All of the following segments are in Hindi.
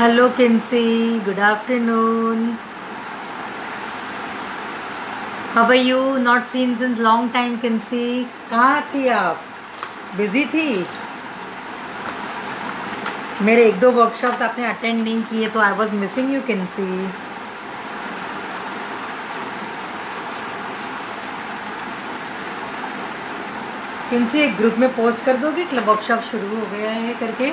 Hello Kinsey good afternoon are you not seen since long time Kinsey कहाँ थी आप? बिज़ी थी? मेरे एक दो वर्कशॉप्स आपने अटेंड नहीं किए तो I was missing you Kinsey Kinsey एक ग्रुप में पोस्ट कर दोगे? वर्कशॉप शुरू हो गया है करके।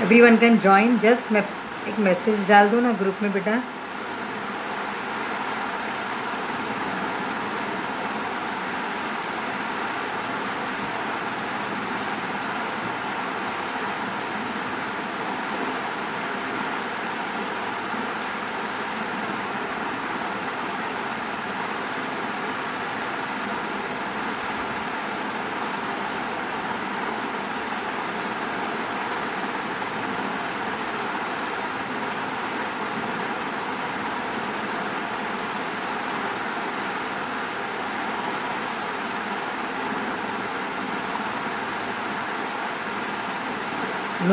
Every one can join just मैं एक मैसेज डाल दूँ ना ग्रुप में बेटा?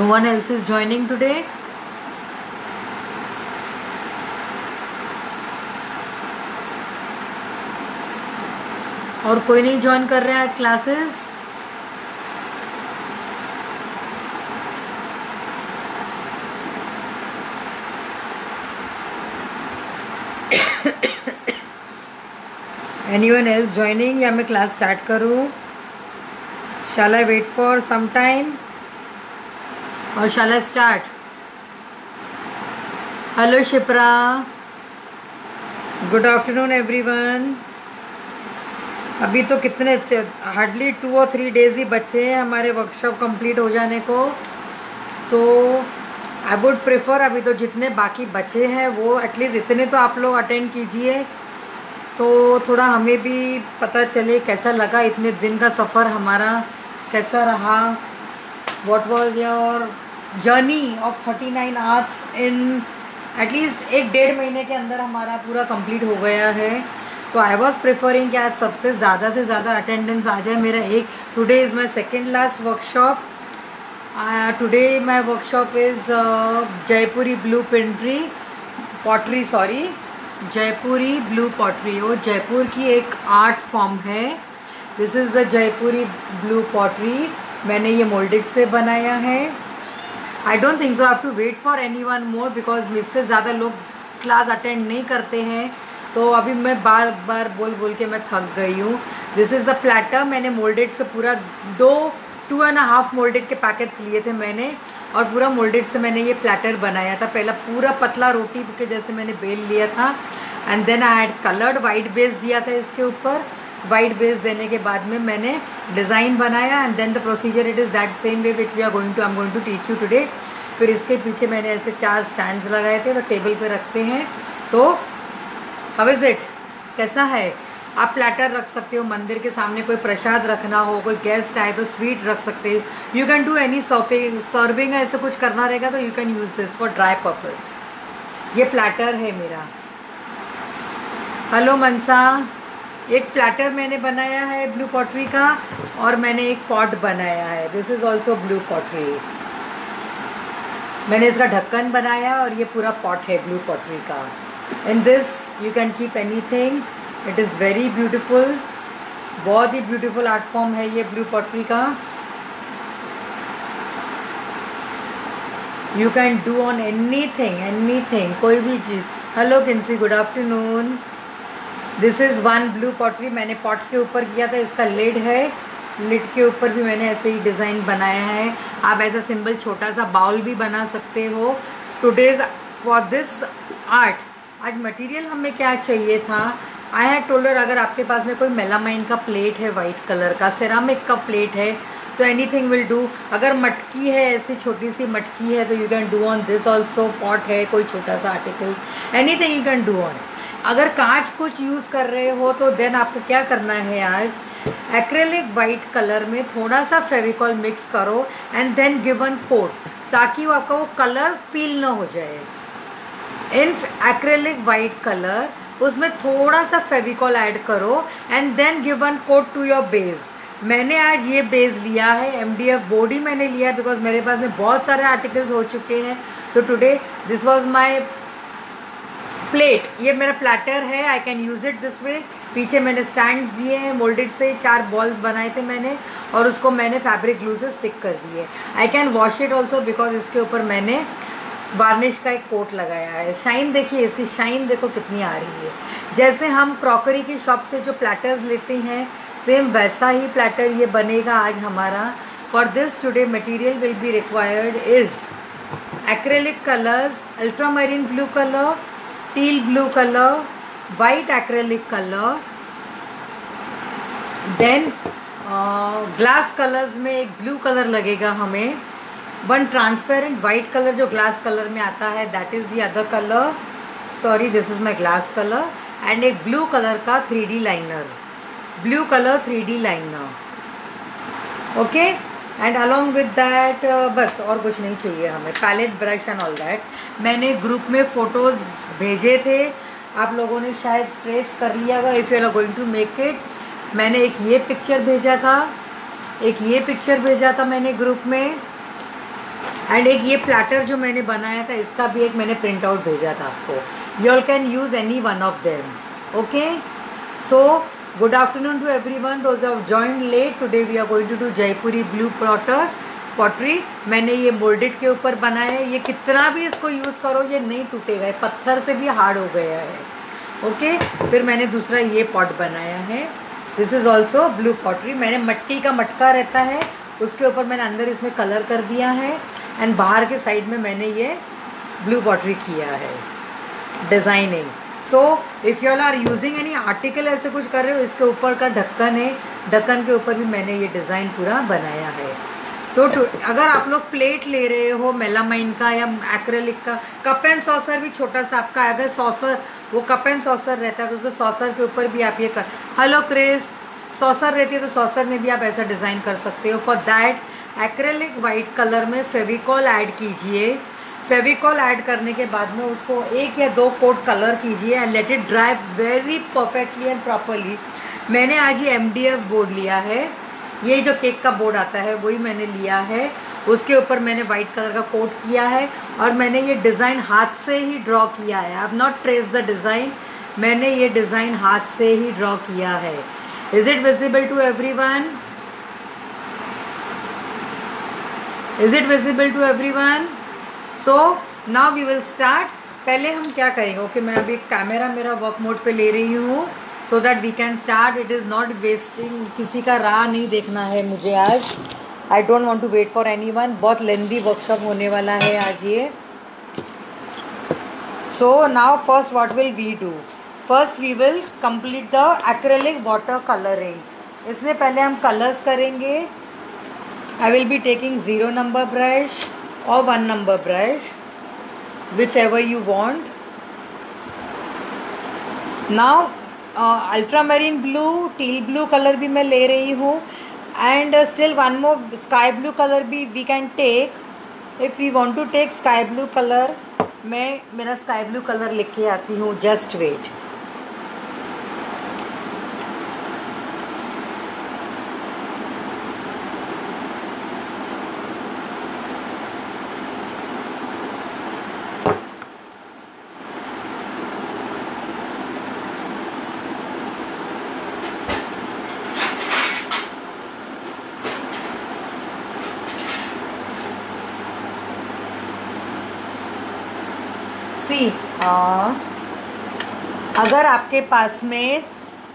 One else is joining today? और कोई नहीं ज्वाइन कर रहे हैं आज classes anyone else joining या मैं क्लास स्टार्ट करूँ? Shall I wait for some time और shall start hello Shipra good afternoon everyone अभी तो कितने हार्डली टू और थ्री डेज़ ही बचे हैं हमारे वर्कशॉप कंप्लीट हो जाने को। सो आई वुड प्रेफर अभी तो जितने बाकी बचे हैं, वो एटलीस्ट इतने तो आप लोग अटेंड कीजिए। तो थोड़ा हमें भी पता चले कैसा लगा इतने दिन का सफ़र हमारा, कैसा रहा what was your journey of thirty nine hours in at least एक डेढ़ महीने के अंदर हमारा पूरा कंप्लीट हो गया है। तो आई वॉज़ प्रेफरिंग कि आज सबसे ज़्यादा से ज़्यादा अटेंडेंस आ जाए। मेरा एक today is my second last workshop today my workshop is Jaipuri blue pantry pottery sorry Jaipuri blue pottery वो जयपुर की एक आर्ट फॉर्म है। This is the Jaipuri blue pottery मैंने ये मोल्डेड से बनाया है। I don't think so have to wait for anyone more because मुझसे ज़्यादा लोग क्लास अटेंड नहीं करते हैं तो अभी मैं बार बार बोल बोल के मैं थक गई हूँ। दिस इज़ द प्लेटर मैंने मोल्डेड से पूरा दो टू एंड हाफ़ मोल्डेड के पैकेट्स लिए थे मैंने और पूरा मोल्डेड से मैंने ये प्लेटर बनाया था। पहला पूरा पतला रोटी के जैसे मैंने बेल लिया था। And then I had coloured white base दिया था इसके ऊपर। वाइट बेस देने के बाद में मैंने डिज़ाइन बनाया and then the procedure it is that same way which we are going to I am going to teach you today फिर इसके पीछे मैंने ऐसे चार स्टैंड्स लगाए थे तो टेबल पे रखते हैं। तो हाउ इज़ इट कैसा है? आप प्लेटर रख सकते हो, मंदिर के सामने कोई प्रसाद रखना हो, कोई गेस्ट आए तो स्वीट रख सकते हो। You can do any surfing serving ऐसे कुछ करना रहेगा तो you can use this for dry purpose ये प्लेटर है मेरा। हेलो मनसा एक प्लेटर मैंने बनाया है ब्लू पॉटरी का और मैंने एक पॉट बनाया है। This is also blue pottery मैंने इसका ढक्कन बनाया और ये पूरा पॉट है ब्लू पॉटरी का। In this you can keep anything it is very beautiful बहुत ही ब्यूटिफुल आर्ट फॉर्म है ये ब्लू पॉटरी का। You can do on anything anything कोई भी चीज़। Hello Kinsey good afternoon this is one blue pottery मैंने पॉट के ऊपर किया था, इसका लिड है। लिड के ऊपर भी मैंने ऐसे ही डिज़ाइन बनाया है। आप ऐसा सिंबल छोटा सा बाउल भी बना सकते हो। टुडेज फॉर दिस आर्ट आज मटेरियल हमें क्या चाहिए था? आई हैड टोल्डर अगर आपके पास में कोई मेलामाइन का प्लेट है वाइट कलर का सिरामिक का प्लेट है तो एनी थिंग विल डू अगर मटकी है, ऐसी छोटी सी मटकी है तो you can do on this also pot है, कोई छोटा सा article anything you can do on अगर कांच कुछ यूज़ कर रहे हो तो देन आपको क्या करना है आज? एक्रेलिक वाइट कलर में थोड़ा सा फेविकॉल मिक्स करो एंड देन गिवन कोट ताकि वो आपका वो कलर पील ना हो जाए। इन एक्रेलिक वाइट कलर उसमें थोड़ा सा फेविकॉल ऐड करो and then given coat to your base मैंने आज ये बेस लिया है एम डी एफ़ बोर्ड ही मैंने लिया बिकॉज़ मेरे पास में बहुत सारे आर्टिकल्स हो चुके हैं। So today this was my plate, ये मेरा प्लेटर है I can use it this way पीछे मैंने स्टैंड्स दिए हैं मोल्डेड से चार बॉल्स बनाए थे मैंने, और उसको मैंने फैब्रिक ग्लू से स्टिक कर दिए. I can wash it also because इसके ऊपर मैंने वार्निश का एक कोट लगाया है. शाइन देखिए, इसकी शाइन देखो कितनी आ रही है. जैसे हम क्रॉकरी की शॉप से जो प्लेटर्स लेते हैं सेम वैसा ही प्लेटर ये बनेगा आज हमारा. For this today material will be required is acrylic colours ultramarine blue colour teal blue colour white acrylic colour then glass colours में एक ब्लू कलर लगेगा हमें। वन ट्रांसपेरेंट वाइट कलर जो ग्लास कलर में आता है that is the other colour sorry this is my glass colour and एक ब्लू कलर का three D liner blue colour three D liner okay and along with that बस और कुछ नहीं चाहिए हमें। Palette brush and all that मैंने ग्रुप में फ़ोटोज़ भेजे थे। आप लोगों ने शायद ट्रेस कर लिया होगा if you are going to make it मैंने एक ये पिक्चर भेजा था। एक ये पिक्चर भेजा था मैंने ग्रुप में। एंड एक ये प्लेटर जो मैंने बनाया था, इसका भी एक मैंने प्रिंट आउट भेजा था आपको। You all can use any one of them okay so good afternoon to everyone of join late today we are going to do Jaipuri blue plotter pottery मैंने ये मोल्डेड के ऊपर बनाया है। ये कितना भी इसको यूज़ करो, ये नहीं टूटेगा। पत्थर से भी हार्ड हो गया है। ओके? फिर मैंने दूसरा ये पॉट बनाया है। This is also blue pottery मैंने मट्टी का मटका रहता है। उसके ऊपर मैंने अंदर इसमें कलर कर दिया है। एंड बाहर के साइड में मैंने ये ब्लू पॉटरी किया है। Designing so if you all are using any article ऐसे कुछ कर रहे हो इसके ऊपर का ढक्कन है। ढक्कन के ऊपर भी मैंने ये डिज़ाइन पूरा बनाया है। सो so, अगर आप लोग प्लेट ले रहे हो मेलामाइन का या एक्रेलिक का कप एंड सॉसर भी छोटा सा आपका अगर सॉसर वो कप एंड सॉसर रहता है तो उसके सॉसर के ऊपर भी आप ये कर हेलो क्रिस सॉसर रहती है तो सॉसर में भी आप ऐसा डिज़ाइन कर सकते हो। For that acrylic white colour में फेविकॉल ऐड कीजिए। फेविकॉल ऐड करने के बाद में उसको एक या दो कोट कलर कीजिए and let it dry very perfectly and properly मैंने आज ये एमडीएफ बोर्ड लिया है। ये जो केक का बोर्ड आता है, वही मैंने लिया है। उसके ऊपर मैंने वाइट कलर का कोट किया है और मैंने ये डिज़ाइन हाथ से ही ड्रॉ किया है। अब नॉट ट्रेस द डिज़ाइन मैंने ये डिज़ाइन हाथ से ही ड्रॉ किया है। Is it visible to everyone is it visible to everyone so now we will start पहले हम क्या करेंगे? ओके okay, मैं अभी कैमरा मेरा वर्क मोड पे ले रही हूँ so that we can start it is not wasting किसी का राह नहीं देखना है मुझे आज. I don't want to wait for anyone बहुत लेंदी वर्कशॉप होने वाला है आज ये. So now first what will we do first we will complete the acrylic water colouring इसमें पहले हम कलर्स करेंगे. I will be taking 0 number brush. Or 1 number brush whichever you want. Now uh, ultramarine blue, teal blue color भी मैं ले रही हूँ uh, still one more sky blue color भी we can take if we want to take sky blue color मैं मेरा sky blue color लिख के आती हूँ just wait सी अगर आपके पास में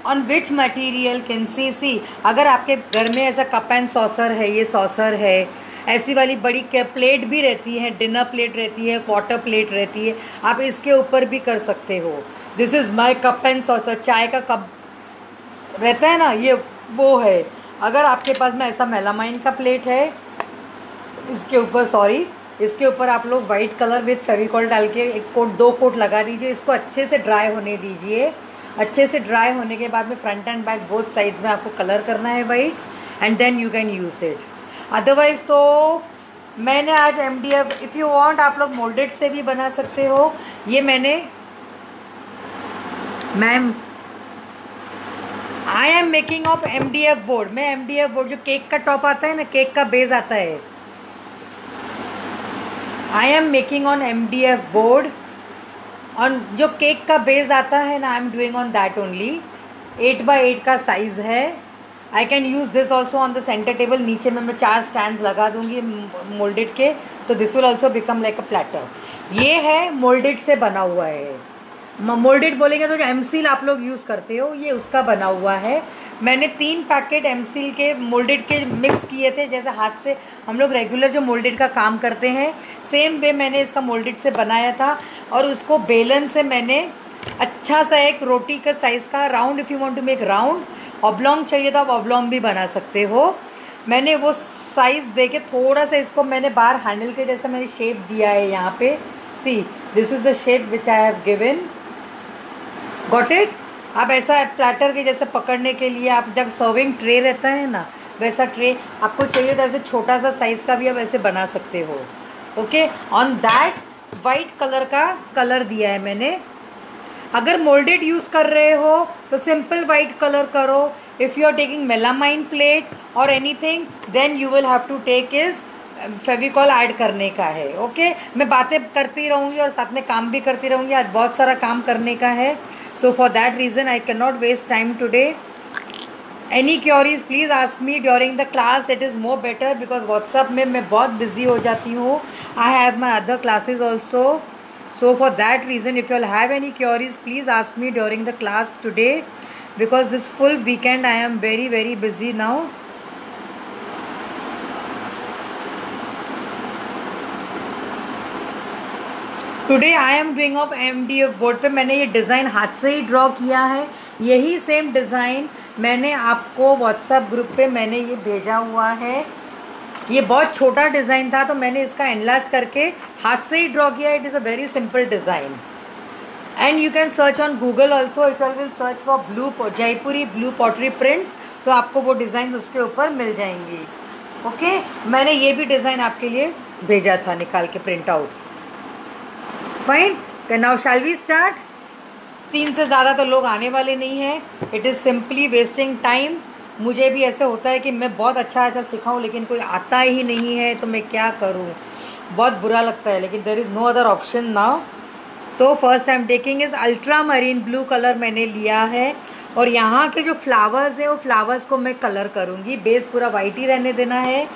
on which material can see see अगर आपके घर में ऐसा कप एंड सॉसर है, ये सॉसर है, ऐसी वाली बड़ी प्लेट भी रहती है डिनर प्लेट रहती है क्वार्टर प्लेट रहती है, आप इसके ऊपर भी कर सकते हो। This is my cup and saucer चाय का कप रहता है ना, ये वो है। अगर आपके पास में ऐसा मेलामाइन का प्लेट है, इसके ऊपर सॉरी इसके ऊपर आप लोग वाइट कलर विथ फेविकॉल डाल के एक कोट, दो कोट लगा दीजिए। इसको अच्छे से ड्राई होने दीजिए। अच्छे से ड्राई होने के बाद में front and back both sides में आपको कलर करना है white and then you can use it otherwise तो मैंने आज M D F if you want आप लोग मोल्डेड से भी बना सकते हो। ये मैंने ma'am I am making of M D F board मैं एम डी एफ़ बोर्ड जो केक का टॉप आता है ना केक का बेस आता है। I am making on M D F board on जो केक का बेस आता है ना I am doing on that only eight by eight का साइज़ है. I can use this also on the centre table नीचे में मैं चार स्टैंड लगा दूँगी मोल्डेड के तो this will also become like a platter ये है मोल्डेड से बना हुआ है. मोल्डेड बोलेंगे तो जो एम आप लोग यूज़ करते हो, ये उसका बना हुआ है। मैंने तीन पैकेट एम के मोल्डेड के मिक्स किए थे, जैसे हाथ से हम लोग रेगुलर जो मोल्डेड का काम करते हैं सेम वे मैंने इसका मोल्डेड से बनाया था और उसको बेलन से मैंने अच्छा सा एक रोटी का साइज़ का round if you want to make round oblong चाहिए तो आप ऑब्लोंग भी बना सकते हो। मैंने वो साइज़ दे के थोड़ा सा इसको मैंने बाहर हैंडल के जैसा मैंने शेप दिया है यहाँ पे। See this is the shape which I have given got it आप ऐसा प्लेटर के जैसे पकड़ने के लिए आप जब सर्विंग ट्रे रहता है ना, वैसा ट्रे आपको चाहिए तो ऐसे छोटा सा साइज़ का भी आप ऐसे बना सकते हो। Okay on that white colour का कलर दिया है मैंने। अगर मोल्डेड यूज़ कर रहे हो तो सिंपल वाइट कलर करो। If you are taking melamine plate और anything then you will have to take is Fevicol add करने का है। ओके? मैं बातें करती रहूँगी और साथ में काम भी करती रहूँगी। आज बहुत सारा काम करने का है। So for that reason i cannot waste time today any any queries please ask me during the class it is more better because WhatsApp में मैं बहुत बिज़ी हो जाती हूँ I have my other classes also so for that reason if you all have any queries please ask me during the class today because this full weekend i am very very busy today I am doing of M D F board पे मैंने ये डिज़ाइन हाथ से ही ड्रॉ किया है। यही सेम डिज़ाइन मैंने आपको व्हाट्सएप ग्रुप पे मैंने ये भेजा हुआ है। ये बहुत छोटा डिज़ाइन था तो मैंने इसका एनलार्ज करके हाथ से ही ड्रॉ किया। It is a very simple design and you can search on Google also if you will search for blue Jaipuri blue pottery prints तो आपको वो डिज़ाइन उसके ऊपर मिल जाएँगी। Okay okay? मैंने ये भी डिज़ाइन आपके लिए भेजा था निकाल के print out fine now shall we start तीन से ज़्यादा तो लोग आने वाले नहीं हैं. It is simply wasting time मुझे भी ऐसे होता है कि मैं बहुत अच्छा अच्छा सिखाऊं, लेकिन कोई आता ही नहीं है तो मैं क्या करूँ? बहुत बुरा लगता है, लेकिन there is no other option now so first am taking is ultramarine blue colour मैंने लिया है. और यहाँ के जो फ्लावर्स हैं, वो फ्लावर्स को मैं कलर करूँगी. बेस पूरा वाइट ही रहने देना है.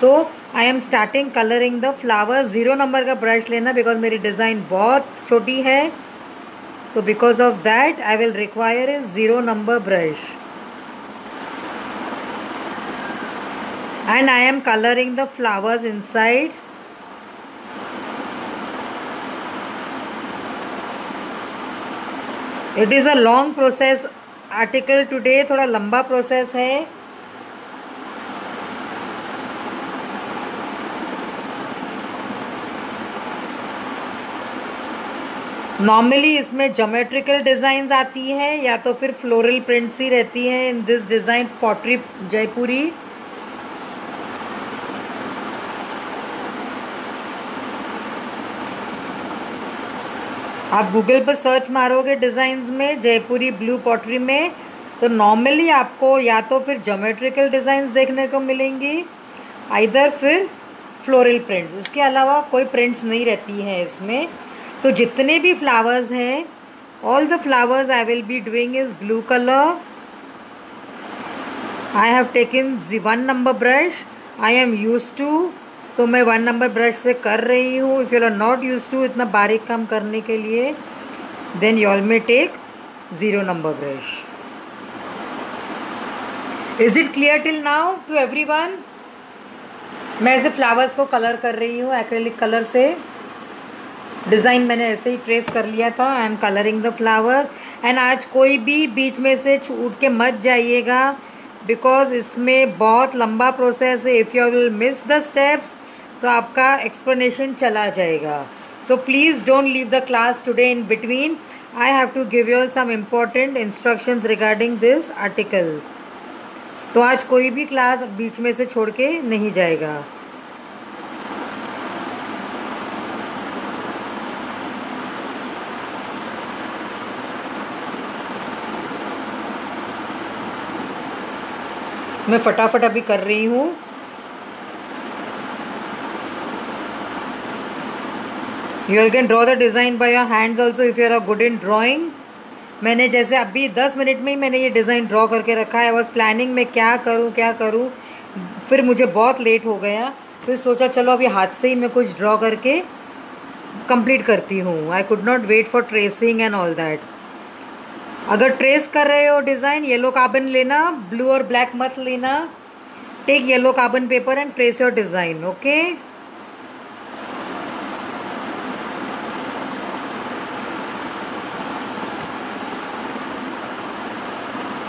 So I am starting colouring the flowers zero number का ब्रश लेना बिकॉज़ मेरी डिज़ाइन बहुत छोटी है। तो because of that I will require is zero number brush and I am coloring the flowers inside. It is a long process. Article today थोड़ा लंबा process है। नॉर्मली इसमें जोमेट्रिकल डिज़ाइंस आती है, या तो फिर फ्लोरल प्रिंट्स ही रहती है in this design pottery Jaipuri आप गूगल पर सर्च मारोगे डिज़ाइंस में जयपुरी ब्लू पॉटरी में तो नॉर्मली आपको या तो फिर जोमेट्रिकल डिज़ाइंस देखने को मिलेंगी आइधर फिर फ्लोरल प्रिंट्स इसके अलावा कोई प्रिंट्स नहीं रहती हैं इसमें। सो so, जितने भी फ्लावर्स हैं all the flowers I will be doing is blue colour I have taken ji one number brush I am use to तो मैं वन नंबर ब्रश से कर रही हूँ. If you are not use to इतना बारीक काम करने के लिए then you all may take zero number brush is it clear till now to everyone मैं ऐसे फ्लावर्स को कलर कर रही हूँ एक्रेलिक कलर से. डिज़ाइन मैंने ऐसे ही ट्रेस कर लिया था. I am colouring the flowers and आज कोई भी बीच में से छूट के मत जाइएगा बिकॉज़ इसमें बहुत लंबा प्रोसेस है. If you will miss the steps तो आपका एक्सप्लेनेशन चला जाएगा. So please don't leave the class today in between I have to give you some important instructions regarding this article तो आज कोई भी क्लास बीच में से छोड़ के नहीं जाएगा. मैं फटाफट अभी कर रही हूँ। You can draw the design by your hands also if you are good in drawing मैंने जैसे अभी दस मिनट में ही मैंने ये डिज़ाइन ड्रॉ करके रखा है। बस प्लानिंग में क्या करूँ क्या करूँ। फिर मुझे बहुत लेट हो गया। फिर सोचा चलो अभी हाथ से ही मैं कुछ ड्रॉ करके कंप्लीट करती हूँ। I could not wait for tracing and all that अगर ट्रेस कर रहे हो डिज़ाइन येलो कार्बन लेना ब्लू और ब्लैक मत लेना। Take yellow carbon paper and trace your design okay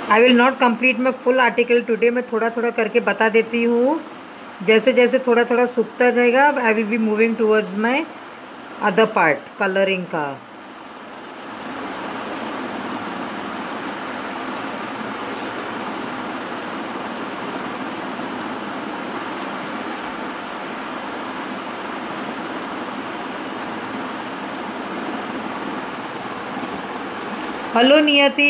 I will not complete my full article today मैं थोड़ा थोड़ा करके बता देती हूँ। जैसे जैसे थोड़ा थोड़ा सूखता जाएगा I will be moving towards my other part colouring का। Hello Niyati.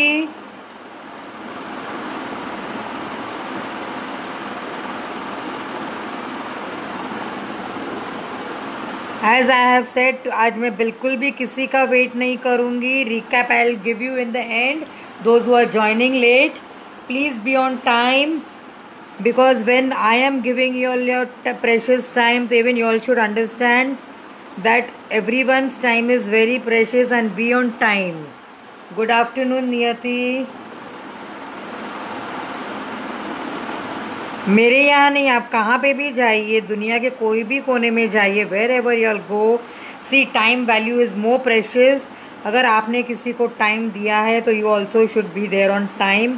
As I have set आज मैं बिल्कुल भी किसी का वेट नहीं करूँगी। Recap I will give you in the end those who are joining late please be on time because when I am giving you all your precious time they when you all should understand that every one time is very precious and be on time time. Afternoon Niyati मेरे यहाँ नहीं, आप कहाँ पे भी जाइए, दुनिया के कोई भी कोने में जाइए wherever you all go see time value is more precious अगर आपने किसी को टाइम दिया है तो you also should be there on time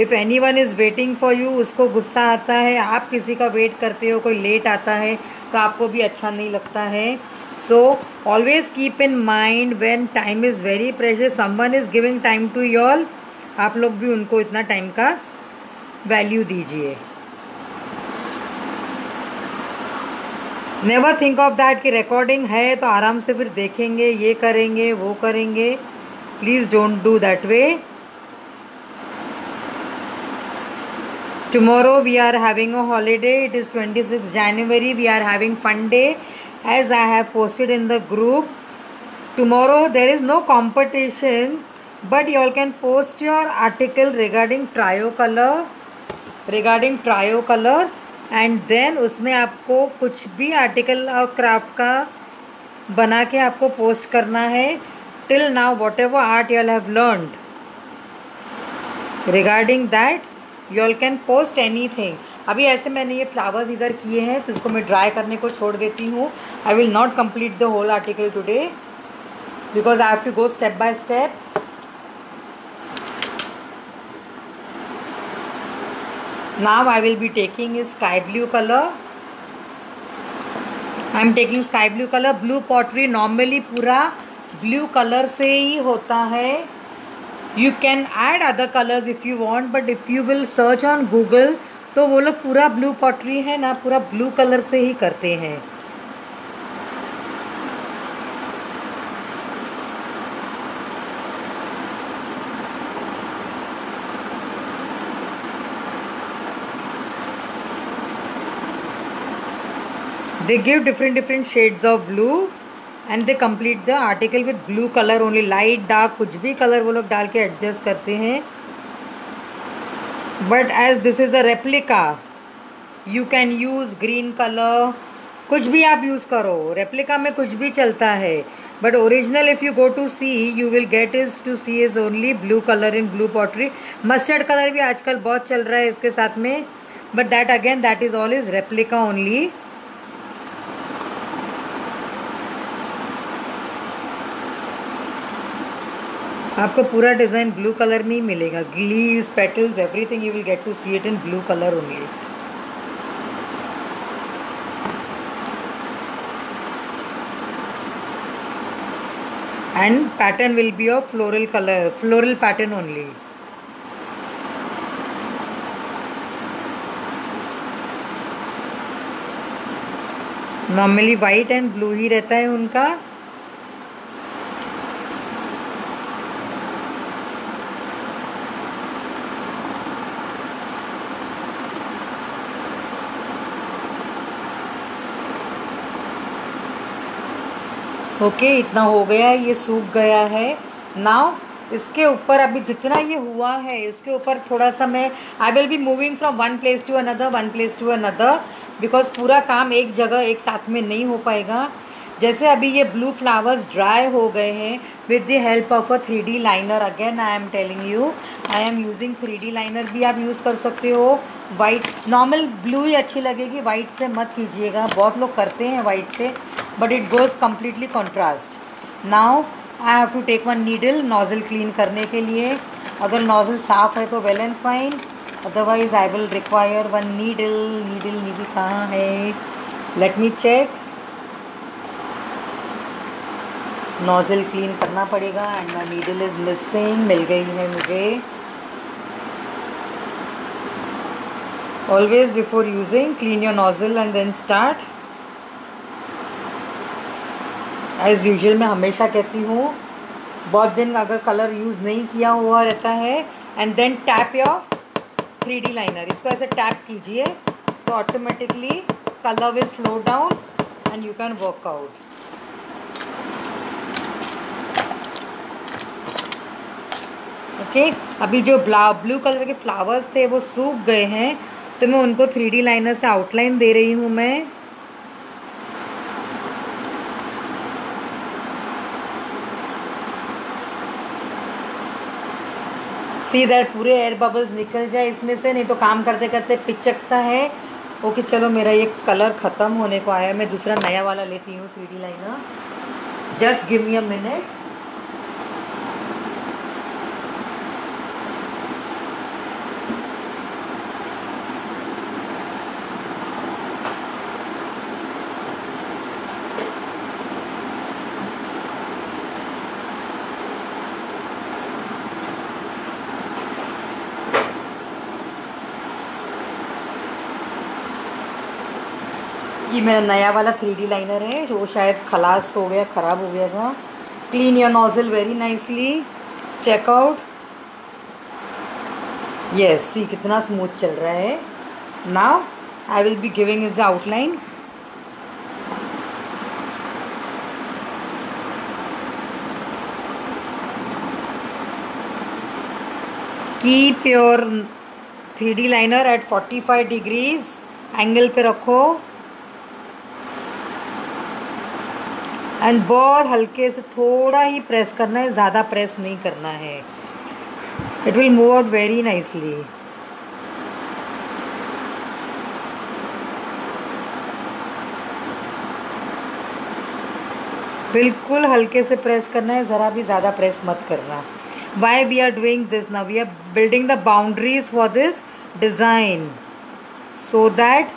if any one is waiting for you उसको गुस्सा आता है, आप किसी का वेट करते हो, कोई लेट आता है तो आपको भी अच्छा नहीं लगता है। So always keep in mind when time is very precious someone is giving time to you all आप लोग भी उनको इतना टाइम का वैल्यू दीजिए। नेवर थिंक ऑफ़ दैट कि रिकॉर्डिंग है तो आराम से फिर देखेंगे, ये करेंगे, वो करेंगे। Please don't do that way tomorrow we are having a holiday, it is 26 january, we are having fun day as i have posted in the group tomorrow there is no competition but you all can post your article regarding trio color regarding trio color then उसमें आपको कुछ भी आर्टिकल और क्राफ्ट का बना के आपको पोस्ट करना है till now whatever art you all have learned regarding that you all can post anything अभी ऐसे मैंने ये फ्लावर्स इधर किए हैं तो इसको मैं ड्राई करने को छोड़ देती हूँ। I will not complete the whole article today because I have to go step by step now I will be taking sky blue colour I am taking sky blue colour blue pottery normally पूरा ब्लू कलर से ही होता है। You can add other colours if you want but if you will search on Google तो वो लोग पूरा ब्लू पॉटरी है ना पूरा ब्लू कलर से ही करते हैं they give different different shades of blue and they complete the article with blue color only light dark कुछ भी color वो लोग डाल के adjust करते हैं but as this is a replica you can use green colour कुछ भी आप यूज़ करो। रेप्लिका में कुछ भी चलता है। But original if you go to see you will get is to see is only blue colour in blue pottery mustard colour भी आजकल बहुत चल रहा है इसके साथ में। But that again that is all is replica only आपको पूरा डिज़ाइन ब्लू कलर में ही मिलेगा। Leaves petals everything you will get to see it in blue colour only and pattern will be of floral color, floral pattern only normally white and blue ही रहता है उनका। ओके okay, इतना हो गया है ये सूख गया है। नाउ इसके ऊपर अभी जितना ये हुआ है इसके ऊपर थोड़ा सा मैं I will be moving from one place to another one place to another because पूरा काम एक जगह एक साथ में नहीं हो पाएगा। जैसे अभी ये ब्लू फ्लावर्स ड्राई हो गए हैं with the help of a three D liner again I am telling you I am using three D liner भी आप यूज़ कर सकते हो. वाइट नॉर्मल ब्लू ही अच्छी लगेगी. वाइट से मत कीजिएगा. बहुत लोग करते हैं वाइट से but it goes completely contrast now I have to take one needle nozzle clean करने के लिए. अगर नोज़ल साफ़ है तो well and fine otherwise I will require one needle needle needle कहाँ है? Let me check nozzle clean करना पड़ेगा and my needle is missing मिल गई है मुझे। Always before using clean your nozzle and then start as usual मैं हमेशा कहती हूँ, बहुत दिन अगर कलर यूज़ नहीं किया हुआ रहता है and then tap your three D liner इसको ऐसे टैप कीजिए तो automatically colour will flow down and you can work out okay अभी जो ब्ला ब्लू कलर के फ्लावर्स थे, वो सूख गए हैं। तो मैं उनको थ्री डी लाइनर से आउटलाइन दे रही हूँ मैं। सी दैट पूरे एयर बबल्स निकल जाए इसमें से, नहीं तो काम करते करते पिचकता है। ओके चलो मेरा ये कलर ख़त्म होने को आया मैं दूसरा नया वाला लेती हूँ three D liner just give me a minute ये मेरा नया वाला थ्री डी लाइनर है वो शायद खलास हो गया, ख़राब हो गया था। Clean your nozzle very nicely check out yes see कितना स्मूथ चल रहा है। Now I will be giving is the outline keep your three D liner at forty five degrees angle पे रखो। एंड बहुत हल्के से थोड़ा ही प्रेस करना है, ज़्यादा प्रेस नहीं करना है। It will move out very nicely बिल्कुल हल्के से प्रेस करना है, ज़रा भी ज़्यादा प्रेस मत करना। Why we are doing this ना we are building the boundaries for this design so that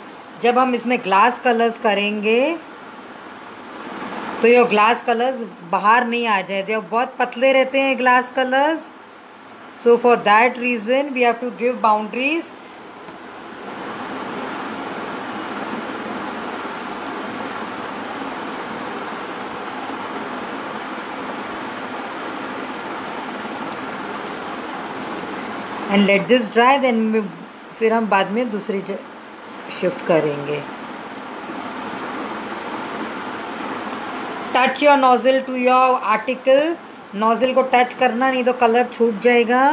जब हम इसमें ग्लास कलर्स करेंगे तो ये ग्लास कलर्स बाहर नहीं आ जाए। दे बहुत पतले रहते हैं glass colours so for that reason we have to give boundaries and let this dry then फिर हम बाद में दूसरी शिफ्ट करेंगे। Touch your nozzle to your article nozzle को टच करना, नहीं तो कलर छूट जाएगा।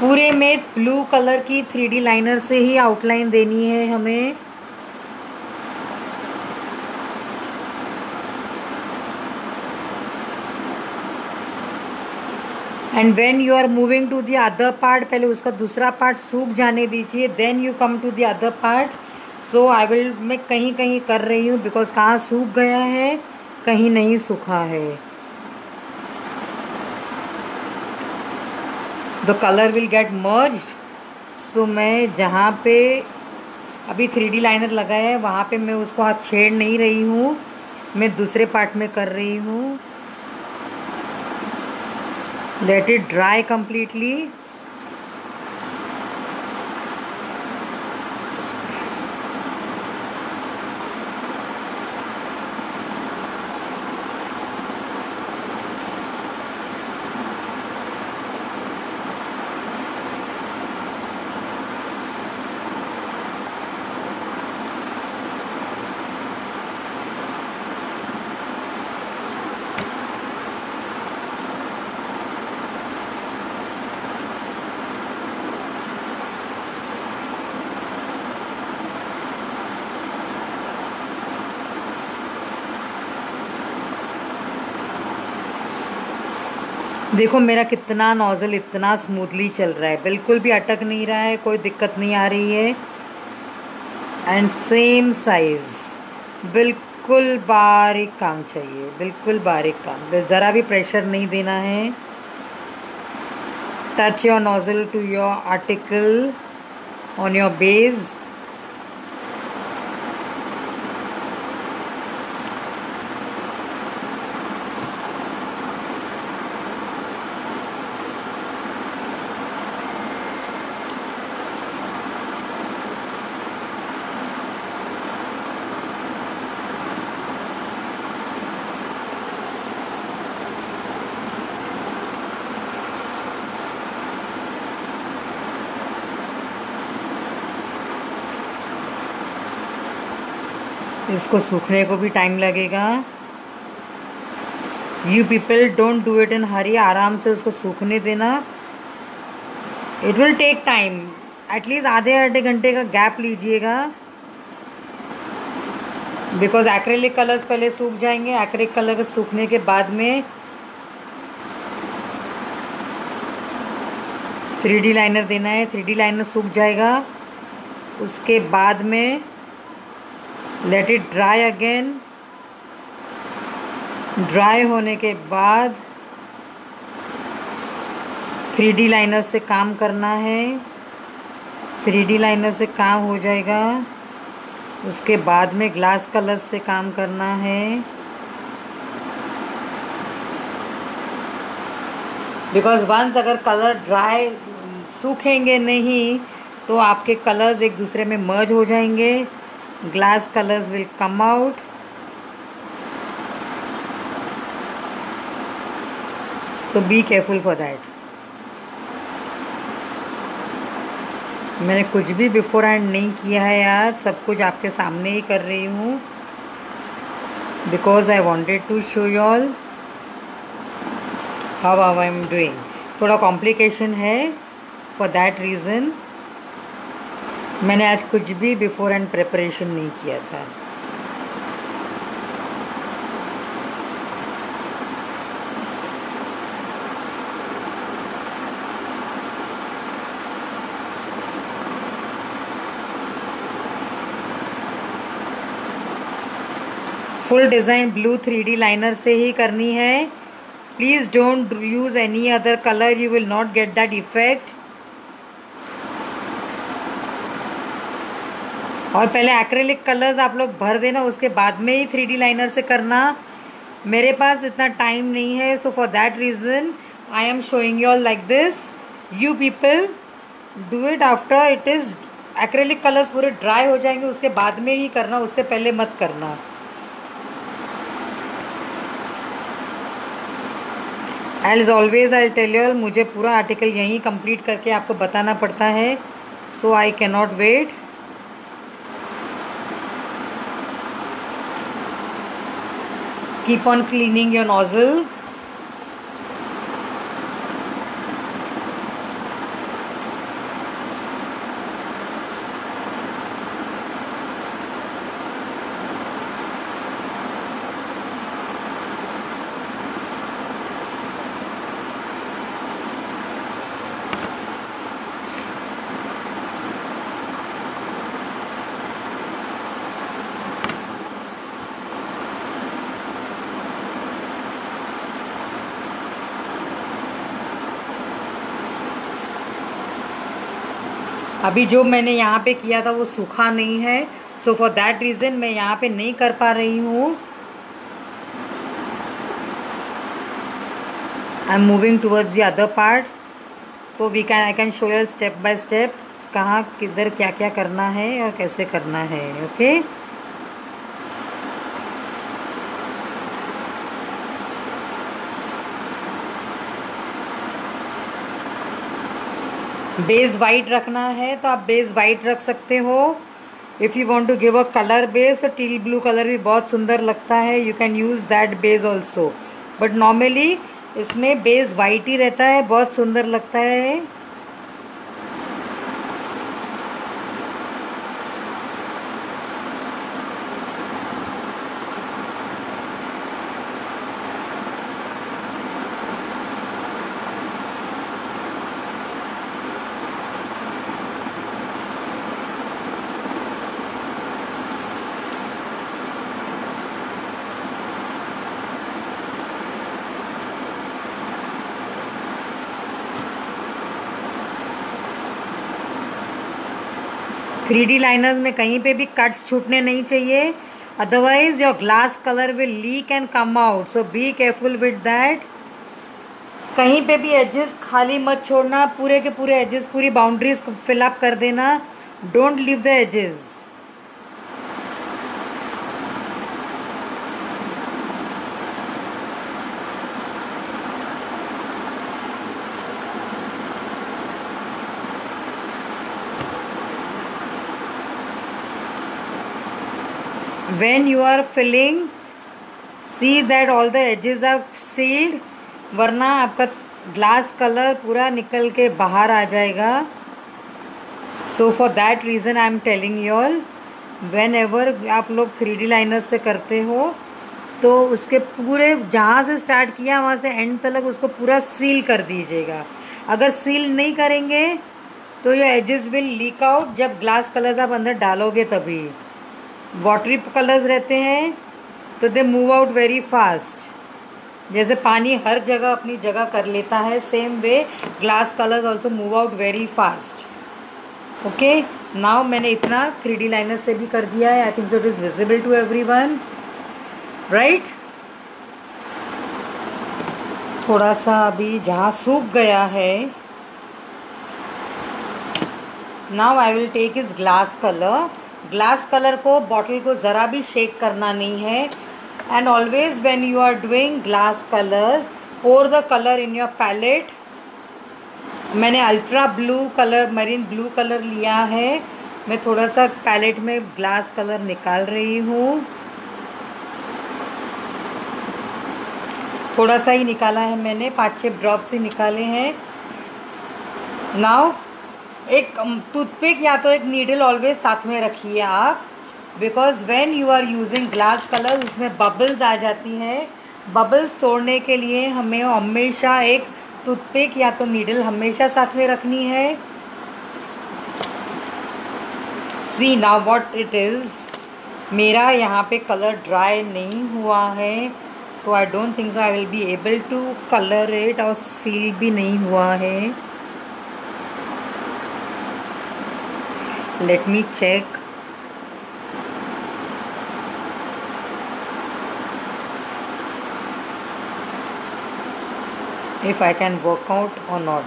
पूरे में ब्लू कलर की थ्री लाइनर से ही आउटलाइन देनी है हमें। And when you are moving to the other part पहले उसका दूसरा पार्ट सूख जाने दीजिए then you come to the other part so I will मैं कहीं कहीं कर रही हूँ बिकॉज़ कहाँ सूख गया है, कहीं नहीं सूखा है. The colour will get merge so मैं जहाँ पे, अभी थ्री डी लाइनर लगाया है, वहाँ पे मैं उसको हाथ छेड़ नहीं रही हूँ. मैं दूसरे पार्ट में कर रही हूँ. Let it dry completely देखो, मेरा कितना नोज़ल इतना स्मूथली चल रहा है। बिल्कुल भी अटक नहीं रहा है, कोई दिक्कत नहीं आ रही है। एंड सेम साइज़ बिल्कुल बारीक काम चाहिए, बिल्कुल बारीक काम। ज़रा भी प्रेशर नहीं देना है। Touch your nozzle to your article on your base इसको सूखने को भी टाइम लगेगा। You people don't do it in hurry आराम से उसको सूखने देना। It will take time at least आधे आधे घंटे का गैप लीजिएगा। बिकॉज़ एक्रेलिक कलर्स पहले सूख जाएँगे एक्रेलिक कलर सूखने के बाद में थ्री डी लाइनर देना है। थ्री डी लाइनर सूख जाएगा। उसके बाद में let it dry again dry होने के बाद थ्री डी लाइनर से काम करना है। थ्री डी लाइनर से काम हो जाएगा। उसके बाद में ग्लास कलर से काम करना है। बिकॉज़ वंस अगर कलर ड्राई सूखेंगे नहीं तो आपके कलर्स एक दूसरे में मर्ज हो जाएँगे। Glass colors will come out. So, be careful for that. मैंने कुछ भी बिफोर हैंड नहीं किया है यार। सब कुछ आपके सामने ही कर रही हूँ। Because I wanted to show you all how I am doing थोड़ा कॉम्प्लिकेशन है फॉर दैट रीज़न मैंने आज कुछ भी बिफोर एंड प्रिपरेशन नहीं किया था। Full design blue three D liner से ही करनी है। Please don't use any other colour you will not get that effect और पहले एक्रेलिक कलर्स आप लोग भर देना, उसके बाद में ही थ्री लाइनर से करना। मेरे पास इतना टाइम नहीं है so for that reason I am showing you all like this you people do it after it is acrylic colours पूरे ड्राई हो जाएँगे, उसके बाद में ही करना, उससे पहले मत करना। As always I tell you मुझे पूरा आर्टिकल यहीं कंप्लीट करके आपको बताना पड़ता है so I cannot wait keep on cleaning your nozzle अभी जो मैंने यहाँ पे किया था वो सूखा नहीं है। सो फॉर दैट रीज़न मैं यहाँ पे नहीं कर पा रही हूँ। I am moving towards the other part तो we can I can show your step by step कहाँ, किधर क्या क्या करना है और कैसे करना है ओके okay? बेस वाइट रखना है तो आप बेस वाइट रख सकते हो। If you want to give a colour base तो टील ब्लू कलर भी बहुत सुंदर लगता है। You can use that base also but normally इसमें बेस वाइट ही रहता है, बहुत सुंदर लगता है। थ्री डी लाइनर्स में कहीं पे भी कट्स छूटने नहीं चाहिए। Otherwise your glass colour will leak and come out so be careful with that कहीं पे भी एजेस खाली मत छोड़ना। पूरे के पूरे एजेस पूरी बाउंड्रीज फिलअप कर देना। Don't leave the edges when you are filling, see that all the edges are sealed, वरना आपका ग्लास कलर पूरा निकल के बाहर आ जाएगा। So for that reason I am telling you all whenever आप लोग थ्री डी लाइनर से करते हो तो उसके पूरे जहाँ से स्टार्ट किया, वहाँ से एंड तक उसको पूरा सील कर दीजिएगा। अगर सील नहीं करेंगे तो ये एजेस विल लीक आउट जब ग्लास कलर्स आप अंदर डालोगे तभी। वाटरी कलर्स रहते हैं तो they move out very fast जैसे पानी हर जगह अपनी जगह कर लेता है same way glass colours also move out very fast okay now मैंने इतना थ्री डी लाइनर से भी कर दिया है I think so it is visible to every one right थोड़ा सा अभी जहाँ सूख गया है now I will take is glass colour glass colour को, बॉटल को ज़रा भी शेक करना नहीं है। And always when you are doing glass colours pour the colour in your palette मैंने ultra blue colour marine blue colour लिया है। मैं थोड़ा सा पैलेट में ग्लास कलर निकाल रही हूँ। थोड़ा सा ही निकाला है मैंने पाँच छः ड्रॉप्स ही निकाले हैं। नाउ एक टूथपिक या तो एक नीडल ऑलवेज साथ में रखिए आप because when you are using glass colour उसमें बबल्स आ जाती हैं। बबल्स तोड़ने के लिए हमें हमेशा एक टूथपिक या तो नीडल हमेशा साथ में रखनी है। सी ना वॉट इट इज़ मेरा यहाँ पे कलर ड्राई नहीं हुआ है so I don't think so I will be able to colour it और सील भी नहीं हुआ है। Me check. If I can work out or not.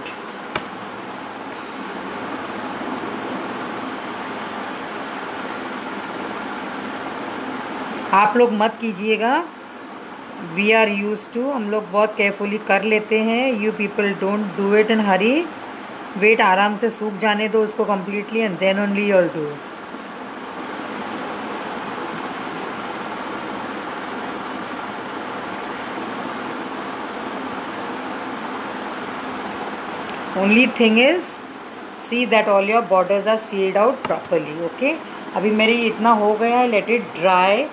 आप लोग मत कीजिएगा। वी आर यूज़ टू हम लोग बहुत केयरफुली कर लेते हैं। You people don't do it in hurry wait आराम से सूख जाने दो उसको completely and then only your do only thing is see that all your borders are sealed out properly okay अभी मेरी इतना हो गया है let it dry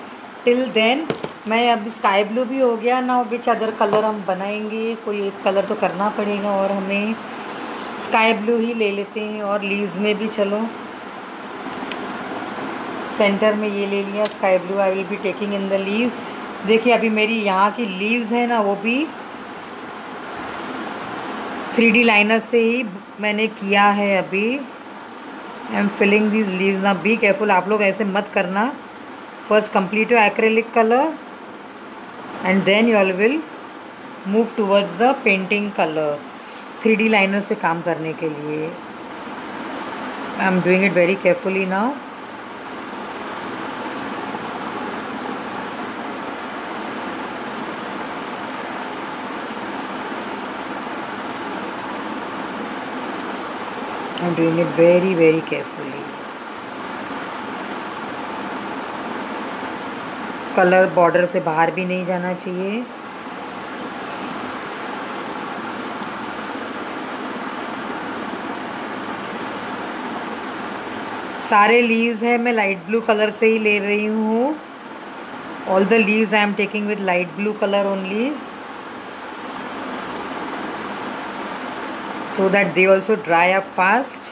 till then मैं अभी स्काई ब्लू भी हो गया ना विच अदर कलर हम बनाएँगे? कोई एक कलर तो करना पड़ेगा और हमें स्काई ब्लू ही ले लेते हैं और लीव्स में भी चलो। सेंटर में ये ले लिया, sky blue I will be taking in the leaves देखिए, अभी मेरी यहाँ की लीव्स है ना, वो भी थ्री डी लाइनर से ही मैंने किया है अभी। I am filling these leaves ना बी केयरफुल आप लोग ऐसे मत करना। First complete your acrylic colour and then you all will move towards the painting colour three D liner से काम करने के लिए। I am doing it very carefully now I'm doing it very very carefully. Colour border से बाहर भी नहीं जाना चाहिए। सारे लीव्स है, मैं लाइट ब्लू कलर से ही ले रही हूँ। All the leaves I am taking with light blue colour only so that they also dry up fast.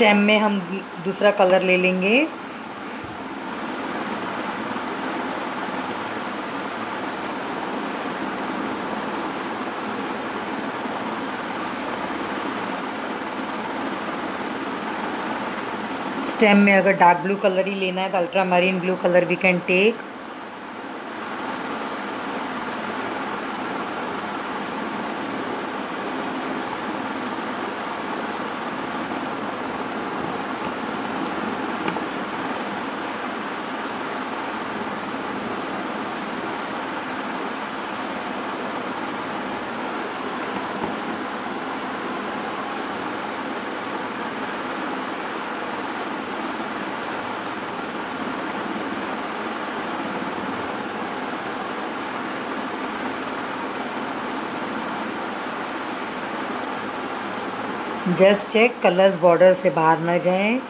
Stem में हम दूसरा कलर ले लेंगे। स्टेम में अगर डार्क ब्लू कलर ही लेना है तो ultramarine blue colour we can take just check colours border से बाहर ना जाएँ।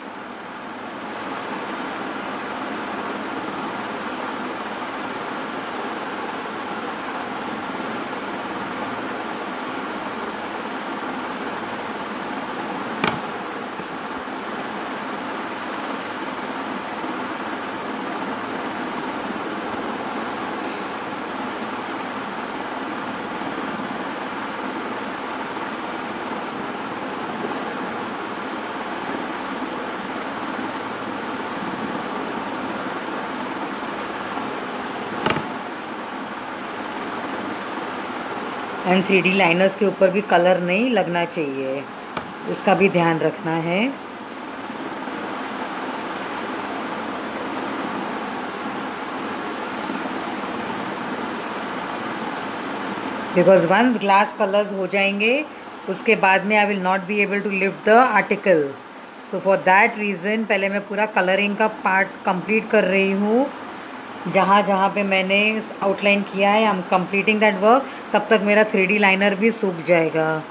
एंड थ्री डी लाइनर्स के ऊपर भी कलर नहीं लगना चाहिए। उसका भी ध्यान रखना है। बिकॉज़ वंस ग्लास कलर्स हो जाएँगे, उसके बाद में I will not be able to lift the article so for that reason पहले मैं पूरा कलरिंग का पार्ट कंप्लीट कर रही हूँ। जहाँ जहाँ पे मैंने आउटलाइन किया है I am completing that work तब तक मेरा थ्री लाइनर भी सूख जाएगा।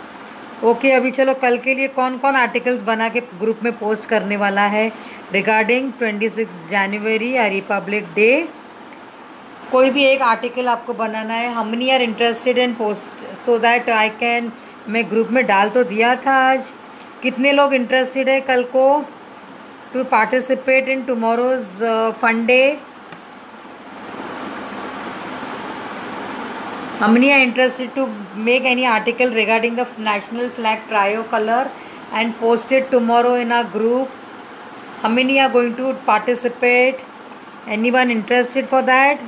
ओके okay, अभी चलो कल के लिए कौन कौन आर्टिकल्स बना के ग्रुप में पोस्ट करने वाला है? रिगार्डिंग ट्वेंटी सिक्स जनवरी या रिपब्लिक डे कोई भी एक आर्टिकल आपको बनाना है हम are interested in post so that I can मैं ग्रुप में डाल तो दिया था आज। कितने लोग इंटरेस्टेड है कल को? To participate in tomorrow's funday Amni are interested to make any article regarding the national flag trio color and post it tomorrow in our group. How many are going to participate? Anyone interested for that?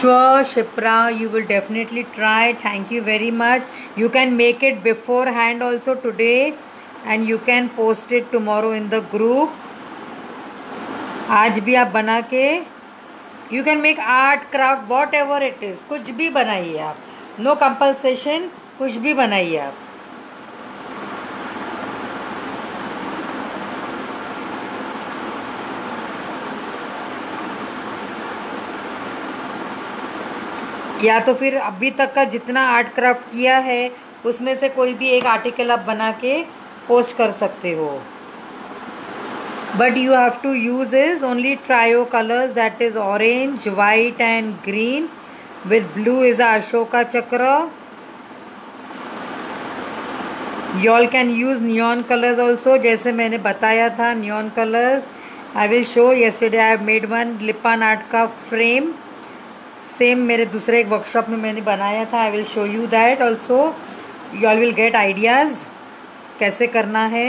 Sure, Shipra, you will definitely try. Thank you very much. You can make it beforehand also today and you can post it tomorrow in the group आज भी आप बना के you can make art craft whatever it is कुछ भी बनाइए आप. नो no कंपल्सेशन कुछ भी बनाइए आप. या तो फिर अभी तक का जितना आर्ट क्राफ्ट किया है, उसमें से कोई भी एक आर्टिकल आप बना के पोस्ट कर सकते हो but you have to use is only trio colours that is orange white and green with blue is Ashoka Chakra y'all can use neon colours also जैसे मैंने बताया था neon colours I will show yesterday I have made one Lippan art का फ्रेम सेम मेरे दूसरे एक वर्कशॉप में मैंने बनाया था. I will show you that also you all will get ideas कैसे करना है?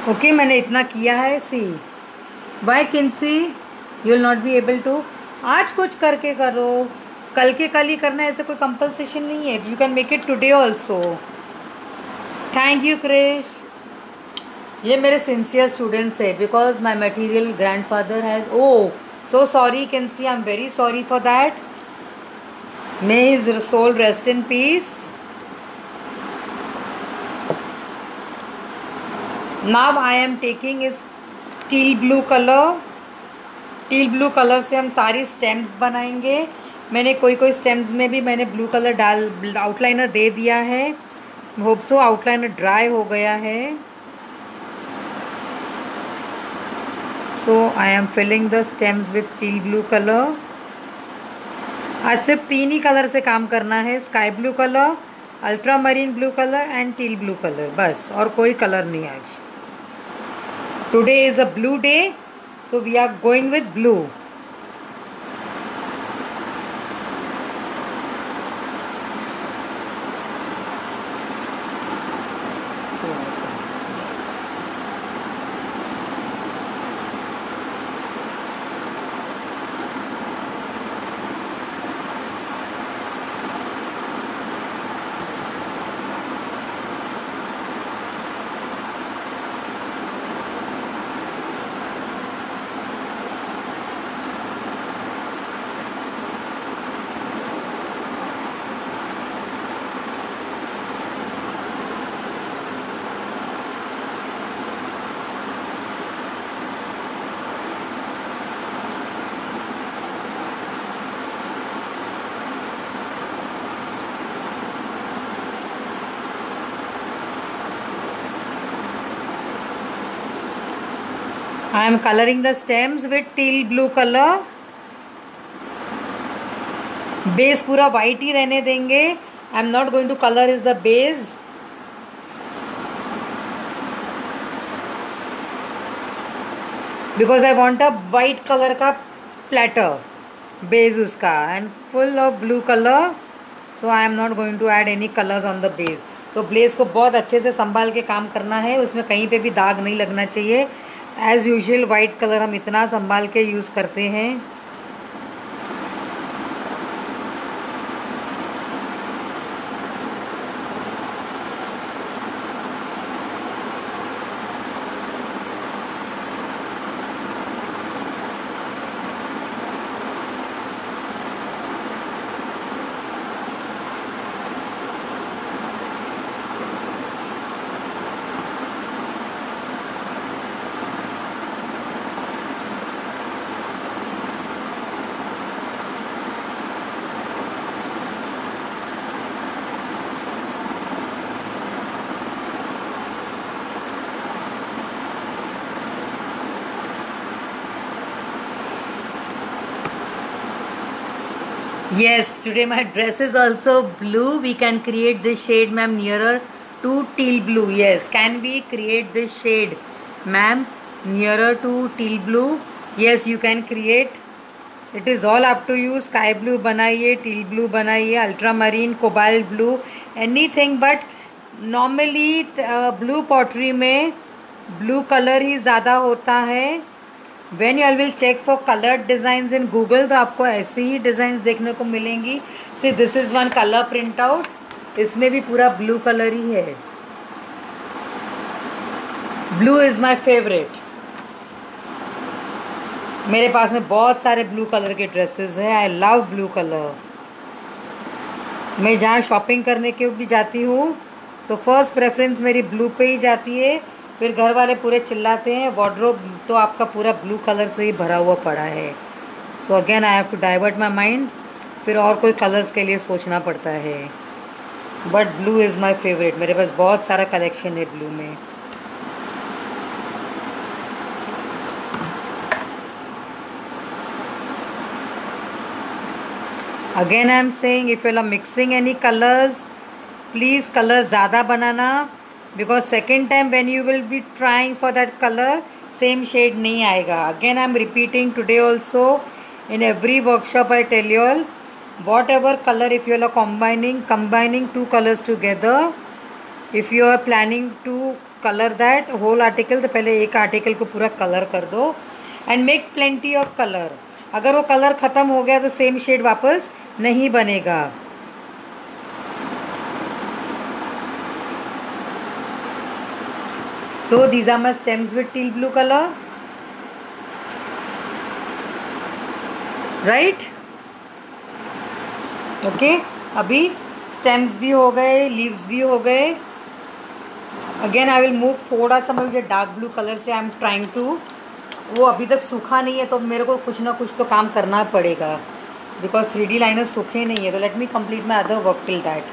ओके okay, मैंने इतना किया है see why can see you will not be able to आज कुछ करके करो। कल के कल ही करना ऐसे कोई कंपल्सेशन नहीं है। You can make it today also thank you Krish ये मेरे सिंसियर स्टूडेंट्स है because my maternal grandfather has oh so sorry can see I am very sorry for that may his soul rest in peace now I am taking is teal blue colour teal blue colour से हम सारी स्टेम्प्स बनाएँगे। मैंने कोई कोई स्टेम्स में भी मैंने ब्लू कलर डाल आउटलाइनर दे दिया है। होपसो आउटलाइनर ड्राई हो गया है। I am filling the stems with teal blue colour आज सिर्फ़ तीन ही कलर से काम करना है sky blue colour ultramarine blue colour and teal blue colour बस, और कोई कलर नहीं आज। Today is a blue day so we are going with blue am coloring the stems with teal blue color. Base पूरा वाइट ही रहने देंगे. I am not going to colour is the base because I want a white colour का प्लेटर बेस उसका. And full of blue colour so I am not going to add any colours on the base तो ब्लेस को बहुत अच्छे से संभाल के काम करना है. उसमें कहीं पे भी दाग नहीं लगना चाहिए. एज़ यूजल वाइट कलर हम इतना संभाल के यूज़ करते हैं Yes, today my dress is also blue. We can create this shade, ma'am, nearer to teal blue. Yes, can we create this shade, ma'am, nearer to teal blue? Yes, you can create. It is all up to you. Sky blue बनाइए, teal blue बनाइए, ultramarine, cobalt blue, anything. But normally uh, blue pottery में blue color ही ज़्यादा होता है when you will check for coloured design in Google तो आपको ऐसी ही डिज़ाइन देखने को मिलेंगी। See this is one colour print out इसमें भी पूरा ब्लू कलर ही है। ब्लू इज़ माई फेवरेट मेरे पास में बहुत सारे ब्लू कलर के ड्रेसेस हैं। आई लव ब्लू कलर मैं जहाँ शॉपिंग करने के भी जाती हूँ तो फ़र्स्ट प्रेफरेंस मेरी ब्लू पे ही जाती है। फिर घर वाले पूरे चिल्लाते हैं वार्ड्रोब तो आपका पूरा ब्लू कलर से ही भरा हुआ पड़ा है। So again I have to divert my mind फिर और कोई कलर्स के लिए सोचना पड़ता है। But blue is my favourite मेरे पास बहुत सारा कलेक्शन है ब्लू में। Again I am saying if you are mixing any colours please colour ज़्यादा बनाना। Because second time when you will be trying for that colour same shade नहीं आएगा. Again I am repeating today also in every workshop I tell you'll whatever colour if you're are combining combining two colours together if you are planning to colour that whole article तो पहले एक आर्टिकल को पूरा कलर कर दो and make plenty of colour अगर वो कलर खत्म हो गया तो सेम शेड वापस नहीं बनेगा. So, these are my stems with teal blue color. Right? Okay अभी स्टेम्स भी हो गए लीव्स भी हो गए. अगेन आई विल मूव थोड़ा सा मुझे डार्क ब्लू कलर से आई एम ट्राइंग टू वो अभी तक सूखा नहीं है तो मेरे को कुछ ना कुछ तो काम करना पड़ेगा. बिकॉज़ थ्री डी लाइनर सूखे नहीं है तो let me complete my other work till that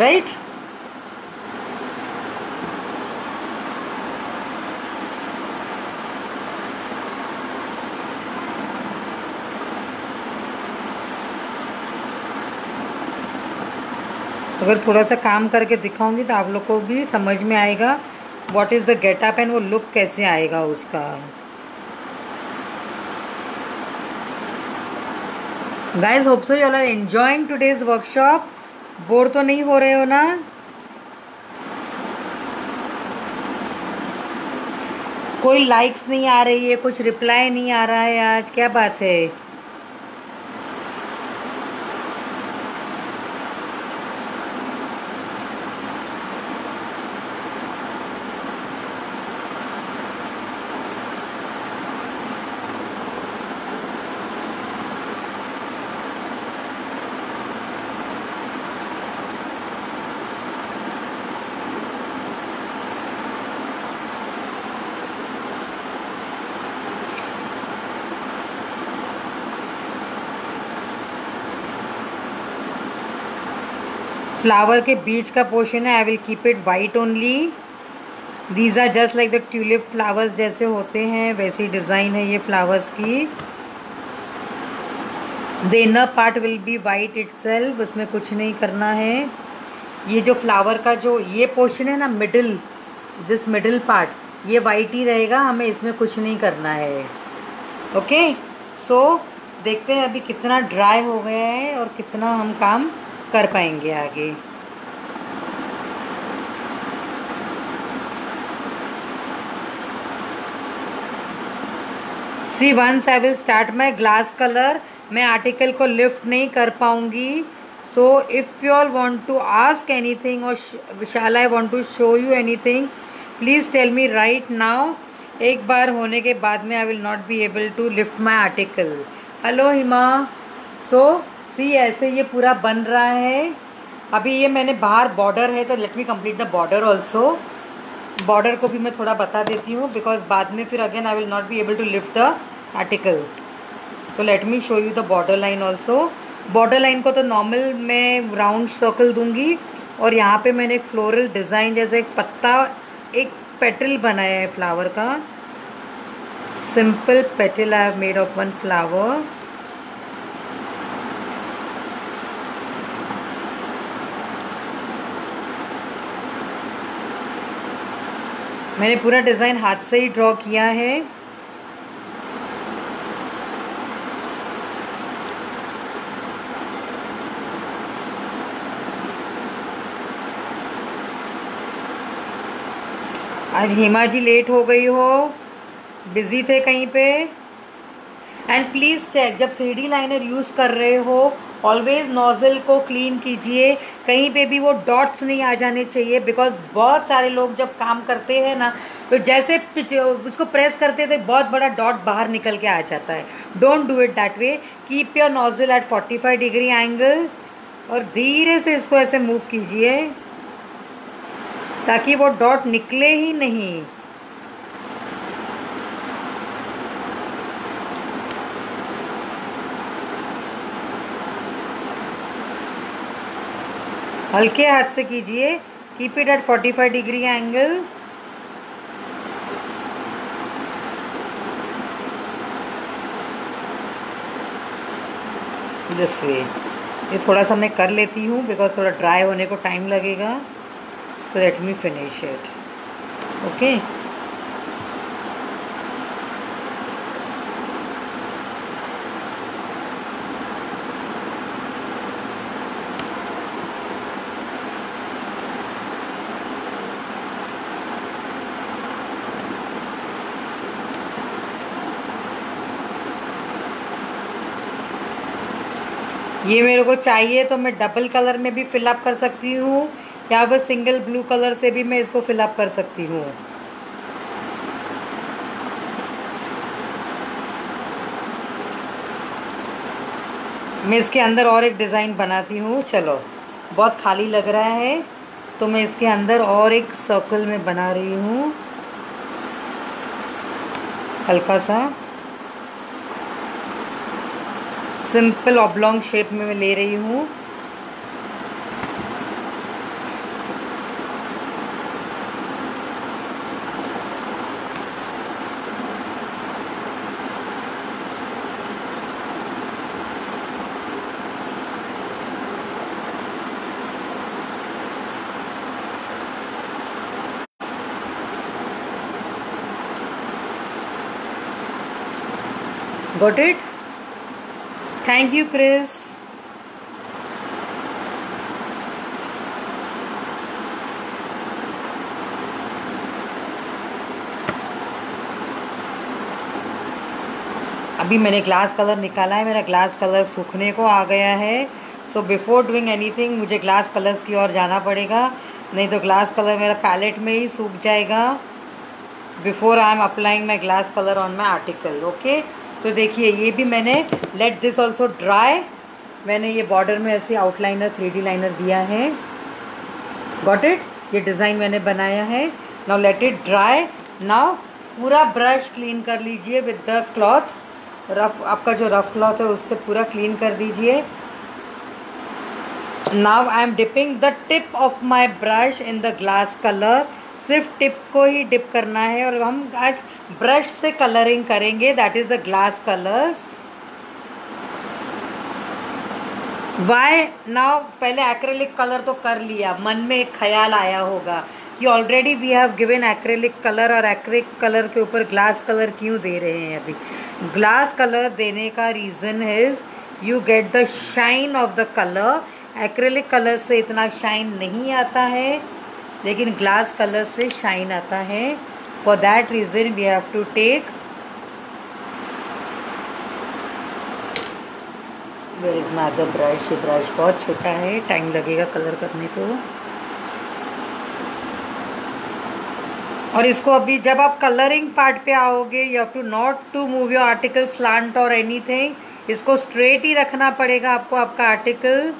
right अगर थोड़ा सा काम करके दिखाऊँगी तो आप लोग को भी समझ में आएगा what is the getup and वो लुक कैसे आएगा उसका। Guys hope so you are enjoying today's workshop bore तो नहीं हो रहे हो ना? कोई लाइक्स नहीं आ रही है, कुछ रिप्लाई नहीं आ रहा है आज, क्या बात है? फ्लावर के बीच का पोर्शन है। I will keep it white only these are just like the tulip flowers जैसे होते हैं। वैसी डिज़ाइन है ये फ्लावर्स की। The inner part will be white it उसमें कुछ नहीं करना है। ये जो फ्लावर का जो ये पोर्शन है ना मिडिल दिस मिडिल पार्ट ये वाइट ही रहेगा। हमें इसमें कुछ नहीं करना है। Okay okay? सो so, देखते हैं अभी कितना ड्राई हो गया है और कितना हम काम कर पाएँगे आगे। See once I will start my glass colour मैं आर्टिकल को लिफ्ट नहीं कर पाऊँगी। So if you all want to ask anything और shall I want to show you anything please tell me right now एक बार होने के बाद में I will not be able to lift my article hello Hima so see, ऐसे ये पूरा बन रहा है। अभी ये मैंने बाहर बॉर्डर है तो let me complete the border also border को भी मैं थोड़ा बता देती हूँ बिकॉज़ बाद में फिर again I will not be able to lift the article तो let me show you the border line also border line को तो नॉर्मल मैं राउंड सर्कल दूँगी, और यहाँ पे मैंने एक फ्लोरल डिज़ाइन जैसे एक पत्ता, एक पेटल बनाया है फ्लावर का। Simple petal I have made of one flower मैंने पूरा डिज़ाइन हाथ से ही ड्रॉ किया है। आज हेमा जी लेट हो गई हो। बिज़ी थे कहीं पे? एंड प्लीज़ चेक जब थ्री डी लाइनर यूज़ कर रहे हो ऑलवेज नोज़ल को क्लीन कीजिए। कहीं पे भी वो डॉट्स नहीं आ जाने चाहिए बिकॉज़ बहुत सारे लोग जब काम करते हैं ना तो जैसे उसको प्रेस करते हैं तो बहुत बड़ा डॉट बाहर निकल के आ जाता है। Don't do it that way keep your nozzle at 45 degree angle और धीरे से इसको ऐसे मूव कीजिए, ताकि वो डॉट निकले ही नहीं। हल्के हाथ से कीजिए। Keep it at 45 degree angle this way ये थोड़ा सा मैं कर लेती हूँ बिकॉज़ थोड़ा ड्राई होने को टाइम लगेगा। तो let me finish it okay ये मेरे को चाहिए तो मैं डबल कलर में भी फिलअप कर सकती हूँ, या फिर सिंगल ब्लू कलर से भी मैं इसको फिलअप कर सकती हूँ। मैं इसके अंदर और एक डिज़ाइन बनाती हूँ, चलो। बहुत खाली लग रहा है तो मैं इसके अंदर और एक सर्कल में बना रही हूँ। हल्का सा। सिंपल ऑबलॉन्ग शेप में मैं ले रही हूँ। Got it? Thank you Chris अभी मैंने ग्लास कलर निकाला है, मेरा ग्लास कलर सूखने को आ गया है। सो बिफोर डूइंग एनीथिंग मुझे ग्लास कलर्स की ओर जाना पड़ेगा। नहीं तो ग्लास कलर मेरा पैलेट में ही सूख जाएगा। Before I am applying my glass colour on my article okay तो देखिए, ये भी मैंने लेट दिस ऑल्सो ड्राई मैंने ये बॉर्डर में ऐसे आउटलाइनर थ्री लाइनर दिया है। गॉट इट ये डिज़ाइन मैंने बनाया है। Now let it dry now पूरा ब्रश क्लीन कर लीजिए विद द क्लॉथ रफ आपका जो रफ क्लॉथ है, उससे पूरा क्लीन कर दीजिए। Now I am dipping the tip of my brush in the glass colour सिर्फ़ टिप को ही डिप करना है और हम आज ब्रश से कलरिंग करेंगे that is the glass colours why now पहले एक्रेलिक कलर तो कर लिया। मन में एक ख्याल आया होगा कि already we have given acrylic colour और एक्रेलिक कलर के ऊपर ग्लास कलर क्यों दे रहे हैं अभी? ग्लास कलर देने का reason is you get the shine of the colour acrylic colour से इतना शाइन नहीं आता है। लेकिन ग्लास कलर से शाइन आता है। For that reason we have to take where is my other brush brush बहुत छोटा है। टाइम लगेगा कलर करने को। और इसको अभी जब आप कलरिंग पार्ट पे आओगे you have to not to move your article slant और एनीथिंग इसको स्ट्रेट ही रखना पड़ेगा आपको आपका article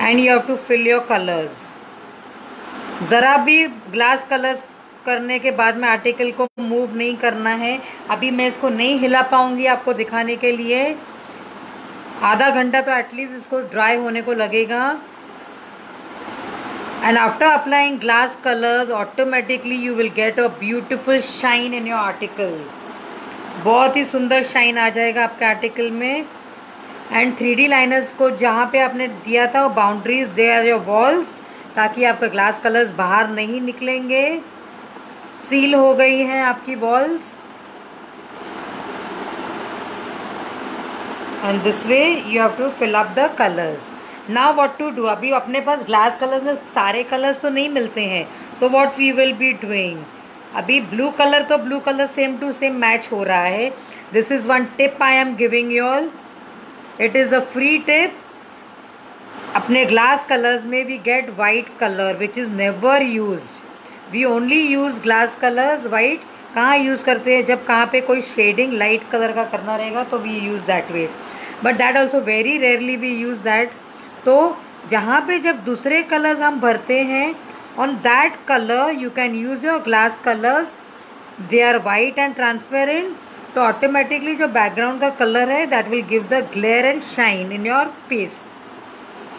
and you have to fill your colours ज़रा भी ग्लास कलर्स करने के बाद में आर्टिकल को मूव नहीं करना है। अभी मैं इसको नहीं हिला पाऊँगी आपको दिखाने के लिए। आधा घंटा तो एटलीस्ट इसको ड्राई होने को लगेगा। And after applying glass colors, automatically you will get a beautiful shine in your article. बहुत ही सुंदर शाइन आ जाएगा आपके आर्टिकल में। एंड थ्री डी लाइनर्स को जहाँ पे आपने दिया था, वो boundaries they are your walls ताकि आपके ग्लास कलर्स बाहर नहीं निकलेंगे। सील हो गई हैं आपकी walls and this way you have to fill up the colours now what to do अभी अपने पास ग्लास कलर्स में सारे कलर्स तो नहीं मिलते हैं। तो what we will be doing अभी ब्लू कलर तो blue colour same to same match हो रहा है। This is one tip I am giving you all it is a free tip अपने ग्लास कलर्स में we get white colour which is never use we only use glass colours white कहाँ यूज़ करते हैं? जब कहाँ पे कोई शेडिंग लाइट कलर का करना रहेगा तो we use that way but that also very rarely we use that तो जहाँ पे जब दूसरे कलर्स हम भरते हैं on that colour you can use your glass colours they are white and transparent तो ऑटोमेटिकली जो बैकग्राउंड का कलर है that will give the glare and shine in your piece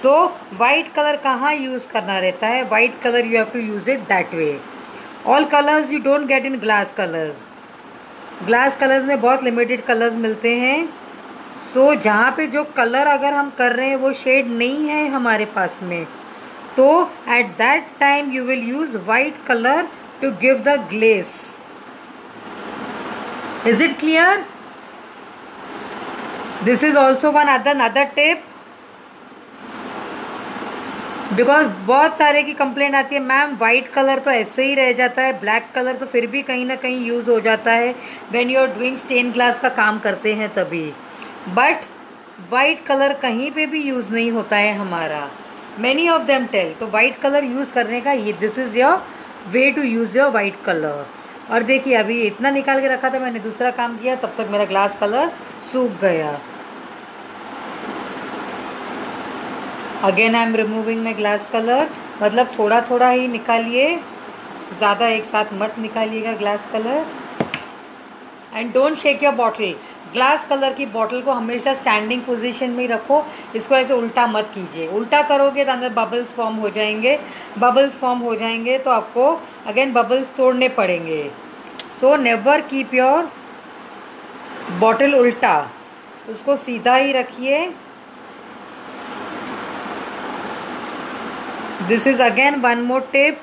so white colour कहाँ यूज़ करना रहता है? White colour you have to use it that way all colours you don't get in glass colours glass colours में बहुत लिमिटेड कलर्स मिलते हैं. सो so, जहाँ पे जो कलर अगर हम कर रहे हैं वो शेड नहीं है हमारे पास में. तो at that time you will use white colour to give the glaze is it clear this is also one other other tip because बहुत सारे की कंप्लेंट आती है मैम वाइट कलर तो ऐसे ही रह जाता है ब्लैक कलर तो फिर भी कहीं ना कहीं यूज़ हो जाता है when you are doing stain glass का काम करते हैं तभी. बट वाइट कलर कहीं पे भी यूज़ नहीं होता है हमारा। मैनी ऑफ़ देम टेल तो वाइट कलर यूज़ करने का, ये this is your way to use your white colour और देखिए, अभी इतना निकाल के रखा था, मैंने दूसरा काम किया, तब तक मेरा ग्लास कलर सूख गया। Again I am removing my glass colour मतलब थोड़ा थोड़ा ही निकालिए। ज़्यादा एक साथ मत निकालिएगा glass colour and don't shake your bottle glass colour की बॉटल को हमेशा स्टैंडिंग पोजीशन में ही रखो। इसको ऐसे उल्टा मत कीजिए। उल्टा करोगे तो अंदर बबल्स फॉर्म हो जाएँगे। बबल्स फॉर्म हो जाएँगे तो आपको अगेन बबल्स तोड़ने पड़ेंगे। So never keep your bottle उल्टा। उसको सीधा ही रखिए। This is again one more tip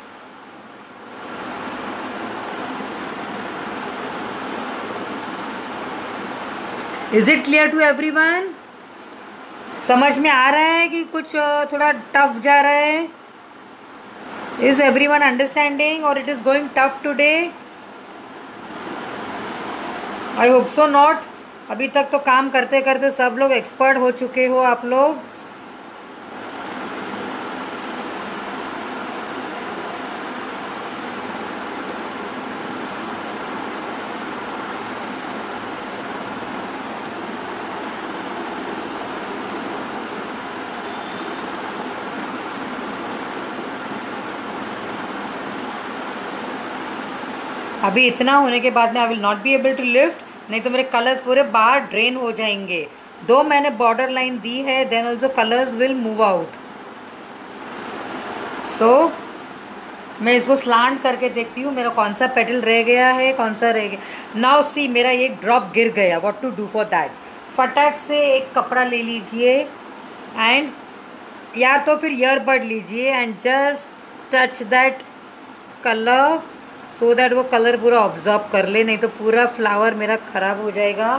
is it clear to everyone समझ में आ रहा है कि कुछ थोड़ा टफ जा रहा है? इज़ एवरी वन अंडरस्टैंडिंग और it is going tough today I hope so not अभी तक तो काम करते करते सब लोग एक्सपर्ट हो चुके हो आप लोग। अभी इतना होने के बाद में I will not be able to lift नहीं तो मेरे कलर्स पूरे बाहर ड्रेन हो जाएँगे। दो मैंने बॉर्डर लाइन दी है then also colours will move out so मैं इसको स्लांट करके देखती हूँ, मेरा कौन सा पेटल रह गया है, कौन सा रह गया। नाउ सी मेरा एक ड्रॉप गिर गया। What to do for that फटाक से एक कपड़ा ले लीजिए एंड या तो फिर ईयरबड लीजिए and just touch that colour so so that वो कलर पूरा ऑब्जॉर्व कर ले, नहीं तो पूरा फ्लावर मेरा ख़राब हो जाएगा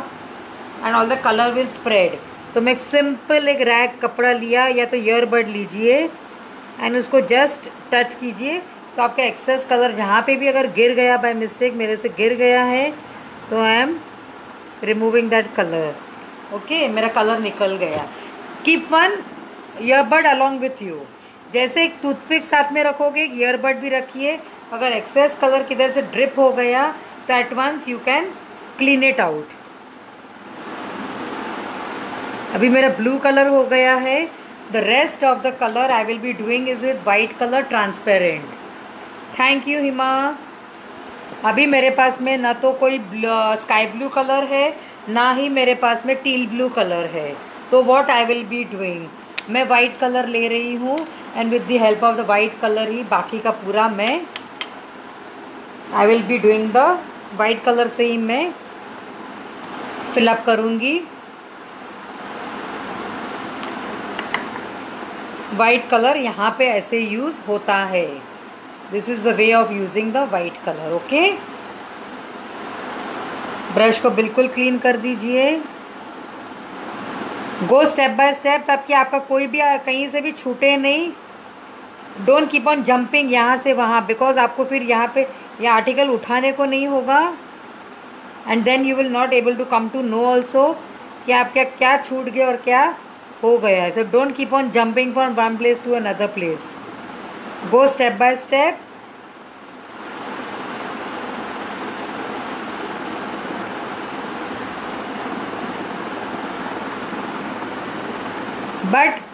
and all the colour will spread तो मैं एक सिंपल एक रैग कपड़ा लिया या तो ईयरबड लीजिए एंड उसको जस्ट टच कीजिए तो आपका एक्सेस कलर जहाँ पे भी अगर गिर गया बाय मिस्टेक मेरे से गिर गया है तो I am removing that colour okay मेरा कलर निकल गया. Keep one earbud along with you जैसे एक टूथपिक साथ में रखोगे, एक ईयरबड भी रखिए अगर एक्सेस कलर किधर से ड्रिप हो गया तो at once you can clean it out अभी मेरा ब्लू कलर हो गया है. The rest of the colour I will be doing is with white colour transparent thank you Hima अभी मेरे पास में ना तो कोई स्काई ब्लू कलर है, ना ही मेरे पास में टील ब्लू कलर है. तो what I will be doing मैं वाइट कलर ले रही हूँ and with the help of the white colour ही बाकी का पूरा मैं I will be doing the white colour से ही मैं फिलअप करूँगी। वाइट कलर यहाँ पे ऐसे यूज़ होता है। This is the way of using the white colour okay brush को बिल्कुल क्लीन कर दीजिए। गो स्टेप बाय स्टेप ताकि आपका कोई भी, कहीं से भी छूटे नहीं। डोंट कीप ऑन जंपिंग यहाँ से वहाँ बिकॉज़ आपको फिर यहाँ पे ये आर्टिकल उठाने को नहीं होगा। And then you will not able to come to know also कि आपका क्या छूट गया और क्या हो गया है। So don't keep on jumping from one place to another place go step by step but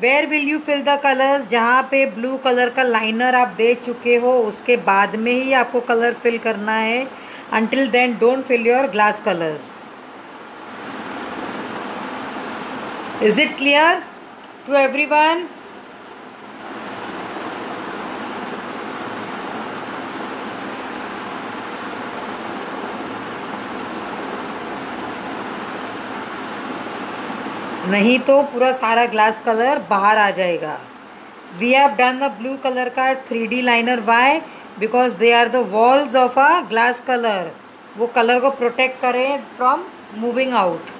where will you fill the colours जहाँ पे ब्लू कलर का लाइनर आप दे चुके हो, उसके बाद में ही आपको कलर फिल करना है। Until then don't fill your glass colours is it clear to everyone नहीं तो पूरा सारा ग्लास कलर बाहर आ जाएगा। We have done the blue colour का three D liner why because they are the walls of a glass colour वो कलर को प्रोटेक्ट करें from moving out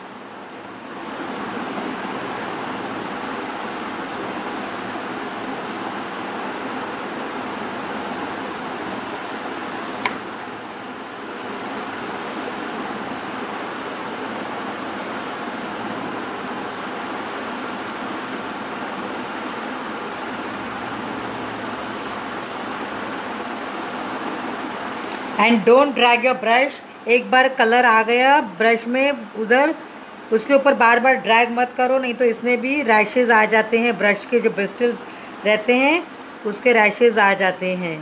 and don't drag your brush एक बार कलर आ गया ब्रश में उधर, उसके ऊपर बार बार ड्रैग मत करो, नहीं तो इसमें भी रैशेज आ जाते हैं ब्रश के जो ब्रिस्टल्स रहते हैं, उसके रैशेज आ जाते हैं।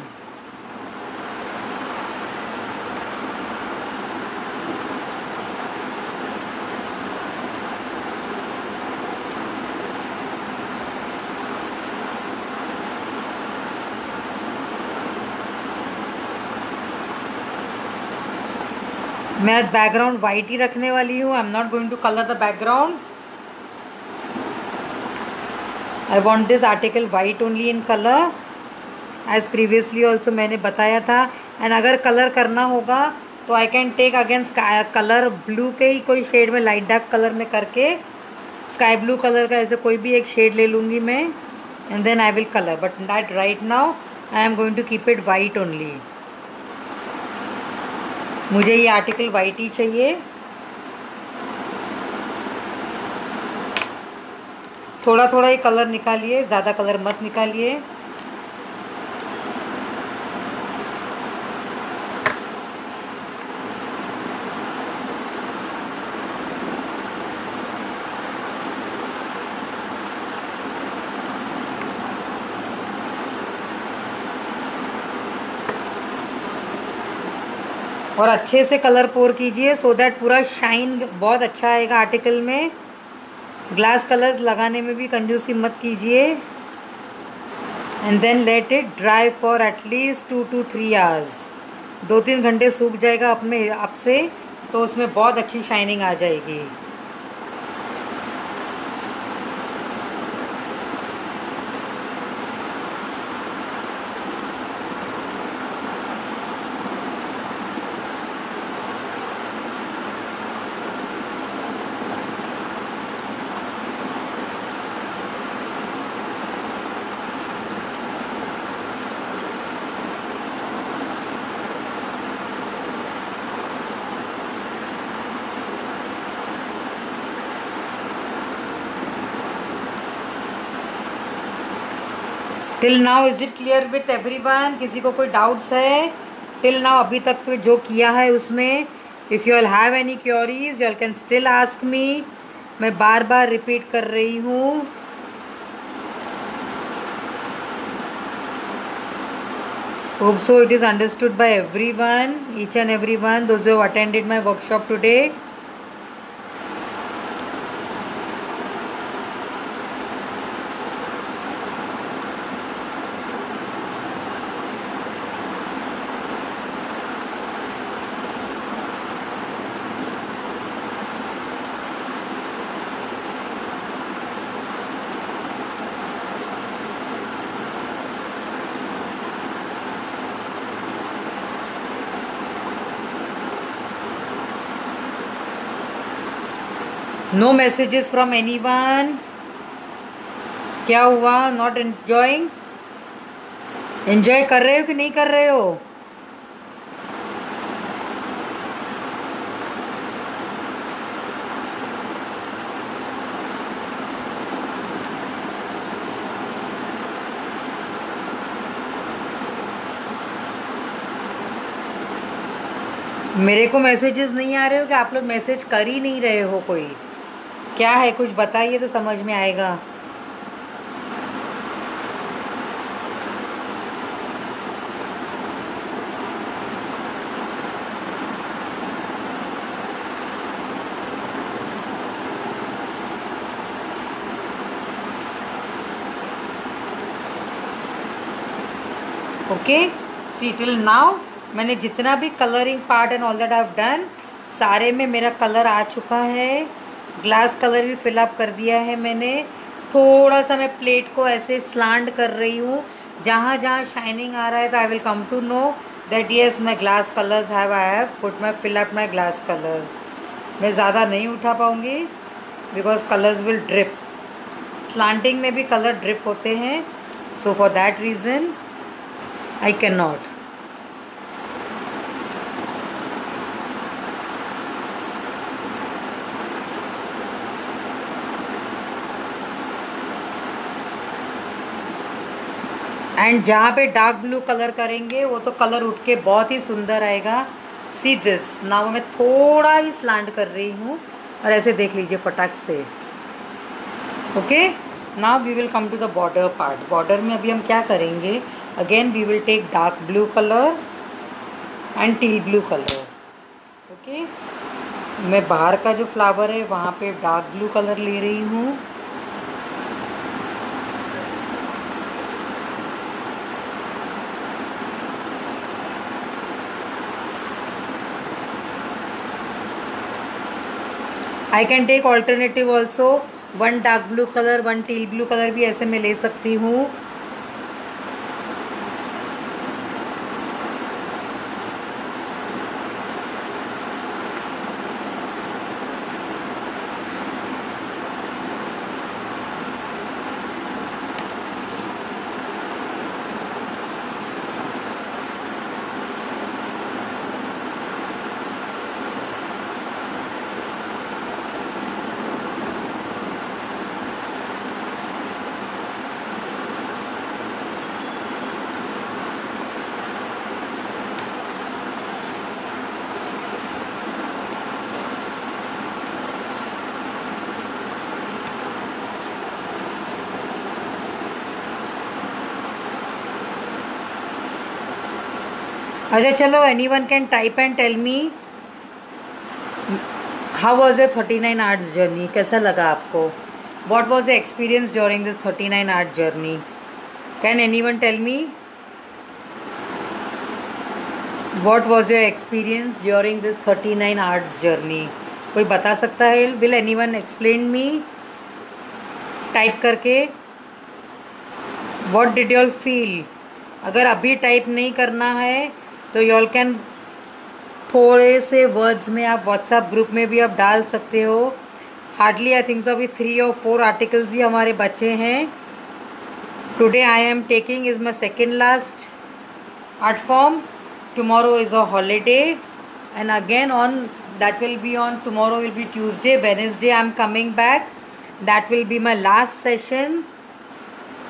मैं बैकग्राउंड वाइट ही रखने वाली हूँ। I am not going to colour the background I want this article white only in colour as previously also मैंने बताया था। एंड अगर कलर करना होगा तो I can take again colour blue के ही कोई शेड में लाइट डार्क कलर में करके। स्काई ब्लू कलर का ऐसे कोई भी एक शेड ले लूँगी मैं। And then I will colour but that right now I am going to keep it white only मुझे ये आर्टिकल वाइट ही चाहिए। थोड़ा थोड़ा ये कलर निकालिए, ज़्यादा कलर मत निकालिए। और अच्छे से कलर पोर कीजिए सो दैट पूरा शाइन बहुत अच्छा आएगा आर्टिकल में। ग्लास कलर्स लगाने में भी कंजूसी मत कीजिए। And then let it dry for at least two two three hours दो तीन घंटे सूख जाएगा अपने आप से तो उसमें बहुत अच्छी शाइनिंग आ जाएगी। Till now is it clear with everyone किसी को कोई डाउट्स है? टिल नाउ अभी तक तो जो किया है उसमें if you all have any queries you can still ask me मैं बार बार रिपीट कर रही हूँ। Hope so it is understood by everyone, each and everyone, those who have attended my workshop today. No messages from anyone क्या हुआ? नॉट एंजॉइंग एंजॉय कर रहे हो कि नहीं कर रहे हो? मेरे को मैसेजेस नहीं आ रहे हो कि आप लोग मैसेज कर ही नहीं रहे हो कोई? क्या है? कुछ बताइए तो समझ में आएगा। ओके सी टिल नाउ मैंने जितना भी colouring part and all that I done सारे में मेरा कलर आ चुका है। ग्लास कलर भी फिलअप कर दिया है मैंने। थोड़ा सा मैं प्लेट को ऐसे स्लांड कर रही हूँ। जहाँ जहाँ शाइनिंग आ रहा है तो I will come to know that yes my glass colours have I have put my fill up my glass colours मैं ज़्यादा नहीं उठा पाऊँगी because colours will drip slanting में भी कलर ड्रिप होते हैं so for that reason I can not and जहाँ पे डार्क ब्लू कलर करेंगे, वो तो कलर उठ के बहुत ही सुंदर आएगा। सी दिस नाव मैं थोड़ा ही स्लांट कर रही हूँ और ऐसे देख लीजिए फटाक से। Okay now we will come to the border part border में अभी हम क्या करेंगे? Again we will take dark blue colour and teal blue colour okay मैं बाहर का जो फ्लावर है, वहाँ पे डार्क ब्लू कलर ले रही हूँ। I can take alternative also one dark blue colour one teal blue colour भी ऐसे मैं ले सकती हूँ। अच्छा चलो anyone can type and tell me how was your thirty nine arts journey कैसा लगा आपको? What was the experience during this thirty nine art journey can anyone tell me what was your experience during this thirty nine arts journey कोई बता सकता है? Will anyone explain me type करके वॉट डिड यूल फील अगर अभी टाइप नहीं करना है तो यॉल कैन थोड़े से वर्ड्स में आप व्हाट्सएप ग्रुप में भी आप डाल सकते हो। हार्डली आई थिंक सो अभी थ्री और फोर आर्टिकल्स ही हमारे बचे हैं। Today I am taking is my second last art form tomorrow is a holiday and again on that will be on tomorrow will be Tuesday Wednesday I am coming back that will be my last session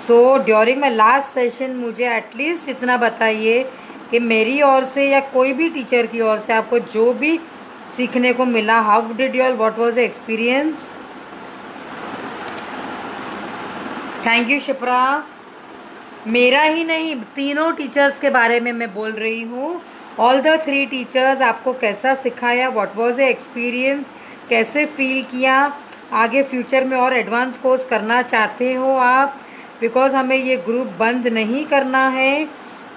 so during my last session मुझे एटलीस्ट इतना बताइए कि मेरी ओर से या कोई भी टीचर की ओर से आपको जो भी सीखने को मिला how did you what was the experience thank you Shipra मेरा ही नहीं, तीनों टीचर्स के बारे में मैं बोल रही हूँ। ऑल द थ्री टीचर्स आपको कैसा सिखाया व्हाट वाज द एक्सपीरियंस कैसे फील किया, आगे फ्यूचर में और एडवांस कोर्स करना चाहते हो आप? बिकॉज़ हमें ये ग्रुप बंद नहीं करना है।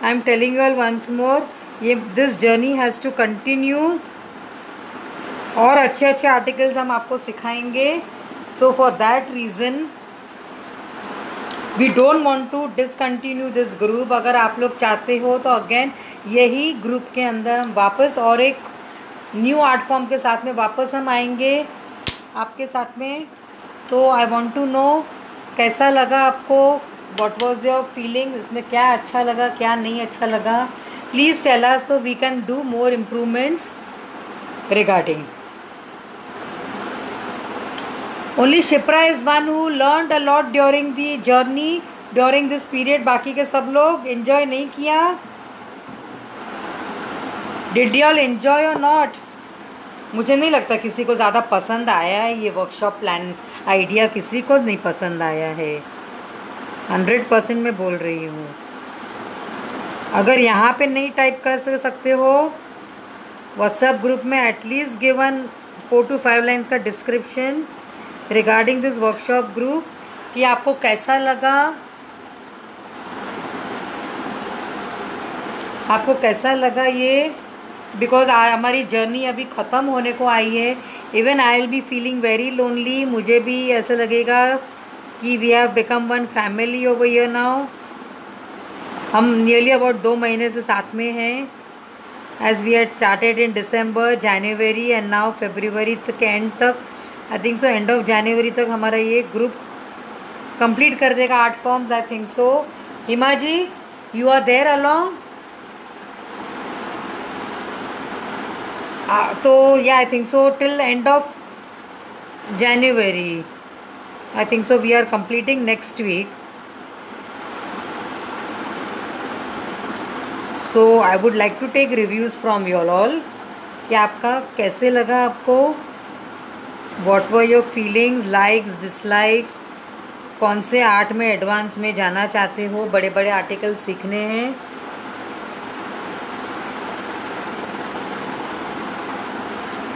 I am telling all once more ये this journey has to continue और अच्छे अच्छे आर्टिकल्स हम आपको सिखाएँगे. So for that reason we don't want to discontinue this group अगर आप लोग चाहते हो तो अगेन यही ग्रुप के अंदर हम वापस और एक न्यू आर्ट फॉर्म के साथ में वापस हम आएँगे आपके साथ में. तो आई वॉन्ट टू नो कैसा लगा आपको? वॉट वॉज़ योर फीलिंग इसमें क्या अच्छा लगा, क्या नहीं अच्छा लगा? प्लीज़ टेल अस तो we can do more improvements regarding only Shipra is one who learn a lot during the journey during this period बाकी के सब लोग इन्जॉय नहीं किया। डिड यू ऑल एन्जॉय और नॉट मुझे नहीं लगता किसी को ज़्यादा पसंद आया है ये वर्कशॉप प्लान आइडिया किसी को नहीं पसंद आया है। हंड्रेड परसेंट मैं बोल रही हूँ। अगर यहाँ पे नहीं टाइप कर सकते हो व्हाट्सएप ग्रुप में at least given four two five lines का description regarding this workshop group कि आपको कैसा लगा, आपको कैसा लगा ये? बिकॉज़ हमारी जर्नी अभी ख़त्म होने को आई है। Even I will be feeling very lonely मुझे भी ऐसा लगेगा कि we have become one family over year now हम नियरली अबाउट दो महीने से साथ में हैं। As we had started in December January and now February तक एंड तक I think so end of January तक हमारा ये ग्रुप कंप्लीट कर देगा art forms I think so Hima ji you are there along तो या I think so till end of January I think so, we are completing next week. So, I would like to take reviews from you all. कि आपका कैसे लगा आपको? What were your feelings likes dislikes कौन से आर्ट में एडवांस में जाना चाहते हो? बड़े बड़े आर्टिकल सीखने हैं।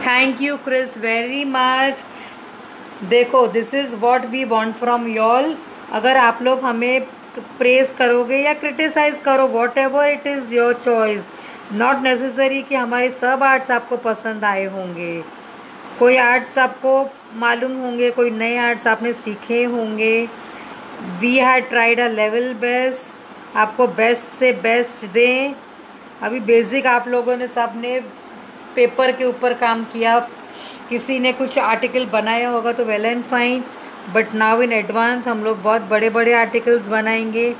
Thank you Chris very much देखो this is what we want from y'all अगर आप लोग हमें प्रेस करोगे या क्रिटिसाइज करो whatever it is your choice not necessary कि हमारे सब आर्ट्स आपको पसंद आए होंगे। कोई आर्ट्स आपको मालूम होंगे, कोई नए आर्ट्स आपने सीखे होंगे। We had tried a level best आपको बेस्ट से बेस्ट दें। अभी बेसिक आप लोगों ने सबने पेपर के ऊपर काम किया। किसी ने कुछ आर्टिकल बनाया होगा तो well and fine but now in advance हम लोग बहुत बड़े बड़े आर्टिकल्स बनाएँगे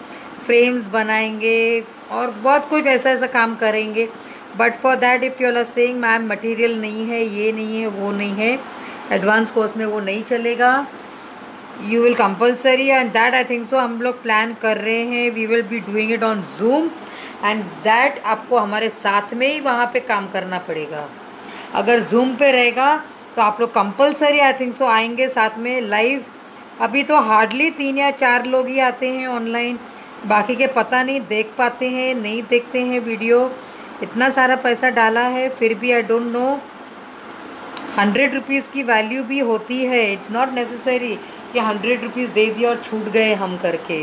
फ्रेम्स बनाएँगे और बहुत कुछ ऐसा ऐसा काम करेंगे। But for that if you are saying ma'am material नहीं है, ये नहीं है, वो नहीं है एडवांस कोर्स में वो नहीं चलेगा you will compulsory and that I think so हम लोग प्लान कर रहे हैं we will be doing it on Zoom and that आपको हमारे साथ में ही वहाँ पे काम करना पड़ेगा। अगर जूम पे रहेगा तो आप लोग कंपलसरी आई थिंक सो आएँगे साथ में लाइव अभी तो हार्डली तीन या चार लोग ही आते हैं ऑनलाइन बाकी के पता नहीं, देख पाते हैं, नहीं देखते हैं वीडियो इतना सारा पैसा डाला है, फिर भी I don't know hundred rupees की वैल्यू भी होती है। इट्स नॉट नेसेसरी कि हंड्रेड रुपीज़ दे दिए और छूट गए हम करके।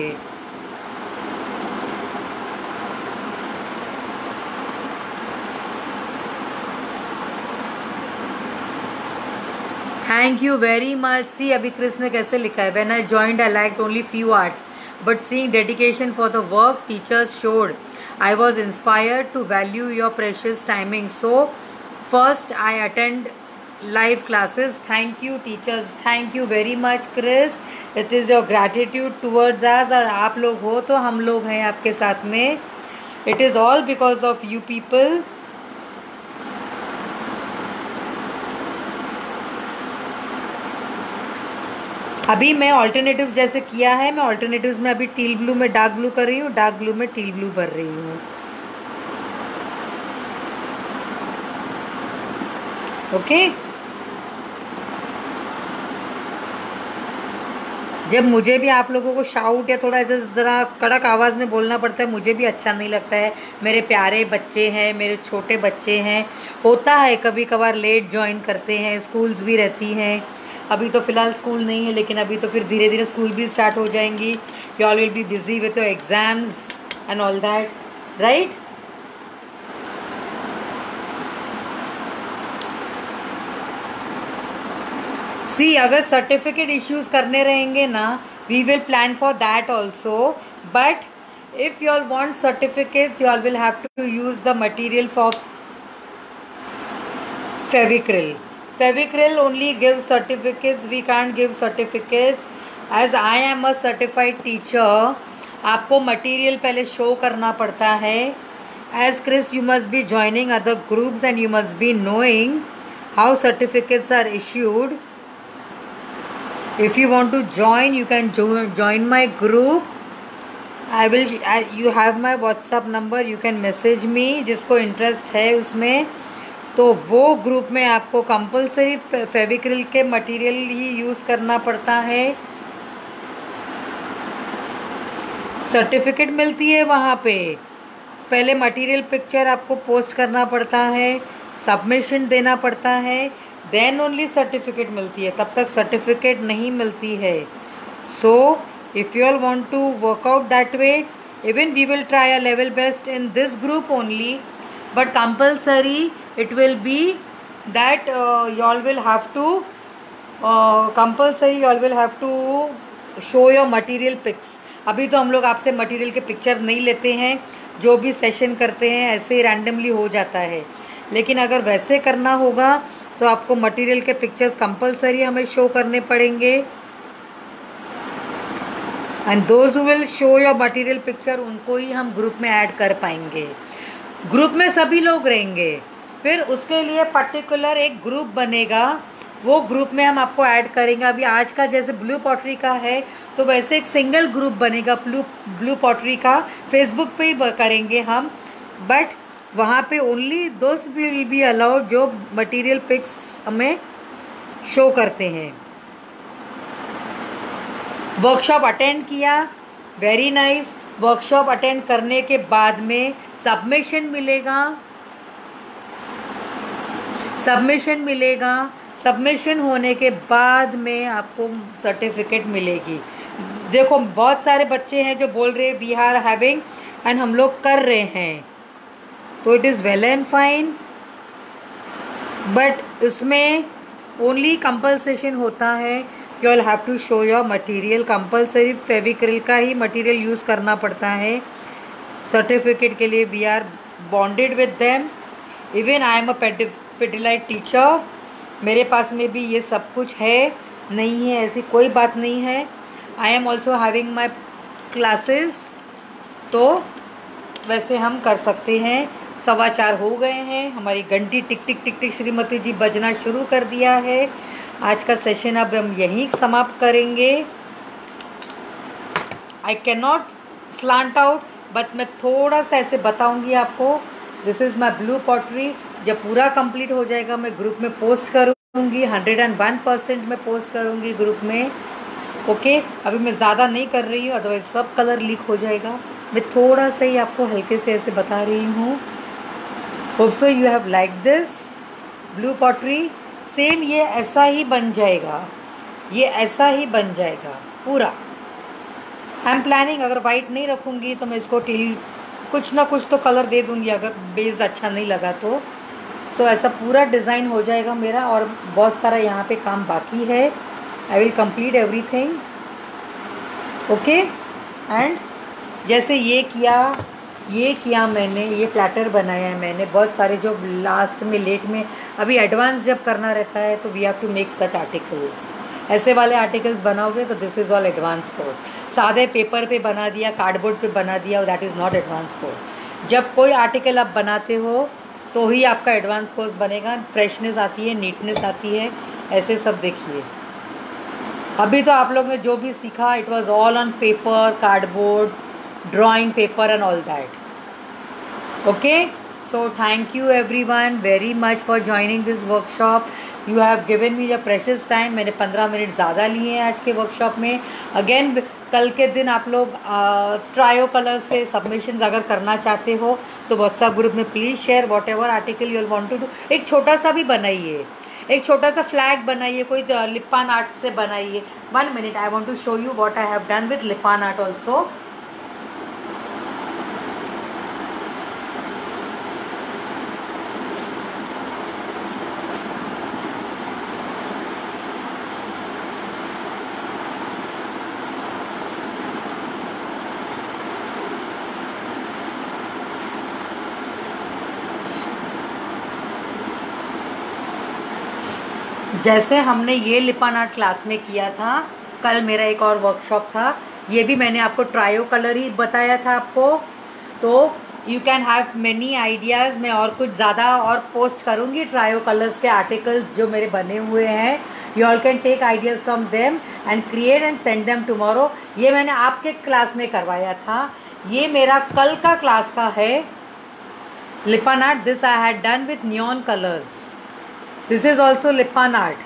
Thank you very much see अभी क्रिस ने कैसे लिखा है? When I joined I like only few arts but seeing dedication for the work teachers showed I was inspired to value your precious timing so first I attend live classes. Thank you, teachers. Thank you very much, chris. It is your gratitude towards us. आप लोग हो तो हम लोग हैं आपके साथ में. It is all because of you people. अभी मैं ऑल्टरनेटिव जैसे किया है, मैं ऑल्टरनेटिव्स में अभी टील ब्लू में डार्क ब्लू कर रही हूँ, डार्क ब्लू में टील ब्लू भर रही हूँ। ओके? जब मुझे भी आप लोगों को शाउट या थोड़ा ऐसे ज़रा कड़क आवाज़ में बोलना पड़ता है, मुझे भी अच्छा नहीं लगता है। मेरे प्यारे बच्चे हैं, मेरे छोटे बच्चे हैं, होता है कभी कभार लेट ज्वाइन करते हैं स्कूल्स भी रहती हैं। अभी तो फ़िलहाल स्कूल नहीं है, लेकिन अभी तो फिर धीरे धीरे स्कूल भी स्टार्ट हो जाएँगी। You all will be busy with your exams and all that right see अगर सर्टिफिकेट इश्यूज़ करने रहेंगे ना we will plan for that also but if you all want certificates you all will have to use the material for Fevicryl Fevicryl only give certificates we can't give certificates as I am a certified teacher आपको मटीरियल पहले शो करना पड़ता है. As Chris you must be joining other groups and you must be knowing how certificates are issued if you want to join you can join my group I will you have my WhatsApp number you can message me जिसको इंटरेस्ट है उसमें तो वो ग्रुप में आपको कंपलसरी फेविक्रिल के मटेरियल ही यूज़ करना पड़ता है। सर्टिफिकेट मिलती है वहाँ पे। पहले मटेरियल पिक्चर आपको पोस्ट करना पड़ता है सबमिशन देना पड़ता है देन ओनली सर्टिफिकेट मिलती है। तब तक सर्टिफिकेट नहीं मिलती है। So if you all want to work out that way even we will try a level best in this group only but compulsory it will be that uh, you all will have to uh, compulsory you all will have to show your material pics. अभी तो हम लोग आपसे मटेरियल के पिक्चर नहीं लेते हैं जो भी सेशन करते हैं ऐसे ही रैंडमली हो जाता है। लेकिन अगर वैसे करना होगा तो आपको मटेरियल के पिक्चर्स कंपलसरी हमें शो करने पड़ेंगे। And those will show your material picture उनको ही हम ग्रुप में ऐड कर पाएँगे। ग्रुप में सभी लोग रहेंगे। फिर उसके लिए पर्टिकुलर एक ग्रुप बनेगा। वो ग्रुप में हम आपको ऐड करेंगे। अभी आज का जैसे ब्लू पॉटरी का है तो वैसे एक सिंगल ग्रुप बनेगा ब्लू ब्लू पॉटरी का। फेसबुक पे ही करेंगे हम। बट वहाँ पे ओनली दोस्त विल बी अलाउड जो मटेरियल पिक्स हमें शो करते हैं। वर्कशॉप अटेंड किया। वेरी नाइस वर्कशॉप अटेंड करने के बाद में सबमिशन मिलेगा। सबमिशन मिलेगा। सबमिशन होने के बाद में आपको सर्टिफिकेट मिलेगी। देखो, बहुत सारे बच्चे हैं जो बोल रहे हैं वी आर हैविंग एंड हम लोग कर रहे हैं। तो it is well and fine but इसमें ओनली कंपलसेशन होता है। You all have to show your material compulsory Fevicryl का ही मटेरियल यूज़ करना पड़ता है। सर्टिफिकेट के लिए we are bonded with them even I am a Pidilite teacher मेरे पास में भी ये सब कुछ है, नहीं है, ऐसी कोई बात नहीं है। I am also having my classes तो वैसे हम कर सकते हैं। सवा चार हो गए हैं, हमारी घंटी टिक टिक टिक टिक, श्रीमती जी बजना शुरू कर दिया है। आज का सेशन अब हम यहीं समाप्त करेंगे। I can not slant out but मैं थोड़ा सा ऐसे बताऊँगी आपको। This is my blue pottery जब पूरा कंप्लीट हो जाएगा, मैं ग्रुप में पोस्ट करूँगी हंड्रेड एंड वन परसेंट मैं पोस्ट करूँगी ग्रुप में ओके अभी मैं ज़्यादा नहीं कर रही हूँ अदरवाइज़ सब कलर लीक हो जाएगा। मैं थोड़ा सा ही आपको हल्के से ऐसे बता रही हूँ। Hope so you have like this blue pottery same ये ऐसा ही बन जाएगा। ये ऐसा ही बन जाएगा, पूरा। आई एम प्लानिंग अगर वाइट नहीं रखूँगी तो मैं इसको टिल कुछ ना कुछ तो कलर दे दूँगी, अगर बेस अच्छा नहीं लगा तो। सो so, ऐसा पूरा डिज़ाइन हो जाएगा मेरा और बहुत सारा यहाँ पे काम बाकी है। I will complete everything okay and जैसे ये किया ये किया मैंने ये प्लेटर बनाया है मैंने बहुत सारे जो लास्ट में लेट में अभी एडवांस जब करना रहता है तो we have to make such articles ऐसे वाले आर्टिकल्स बनाओगे तो this is all advance course सादे पेपर पे बना दिया कार्डबोर्ड पे बना दिया that is not advance course जब कोई आर्टिकल आप बनाते हो तो ही आपका एडवांस कोर्स बनेगा। फ्रेशनेस आती है नीटनेस आती है, ऐसे सब देखिए। अभी तो आप लोग ने जो भी सीखा it was all on paper cardboard drawing paper and all that okay so thank you everyone very much for joining this workshop you have given me the precious time मैंने पंद्रह मिनट ज़्यादा लिए हैं आज के वर्कशॉप में. अगेन कल के दिन आप लोग ट्रायो कलर से सबमिशन अगर करना चाहते हो तो व्हाट्सएप ग्रुप में please share whatever article your want to do एक छोटा सा भी बनाइए. एक छोटा सा फ्लैग बनाइए. कोई लिपान आर्ट से बनाइए. One minute I want to show you what I have done with Lippan art also जैसे हमने ये लिपान आर्ट क्लास में किया था, कल मेरा एक और वर्कशॉप था, ये भी मैंने आपको ट्रायो कलर ही बताया था आपको। तो you can have many ideas मैं और कुछ ज़्यादा और पोस्ट करूँगी ट्रायो कलर्स के आर्टिकल्स जो मेरे बने हुए हैं। You all can take ideas from them and create and send them tomorrow ये मैंने आपके क्लास में करवाया था। ये मेरा कल का क्लास का है। Lippan art this I had done with neon colours this is also Lippan art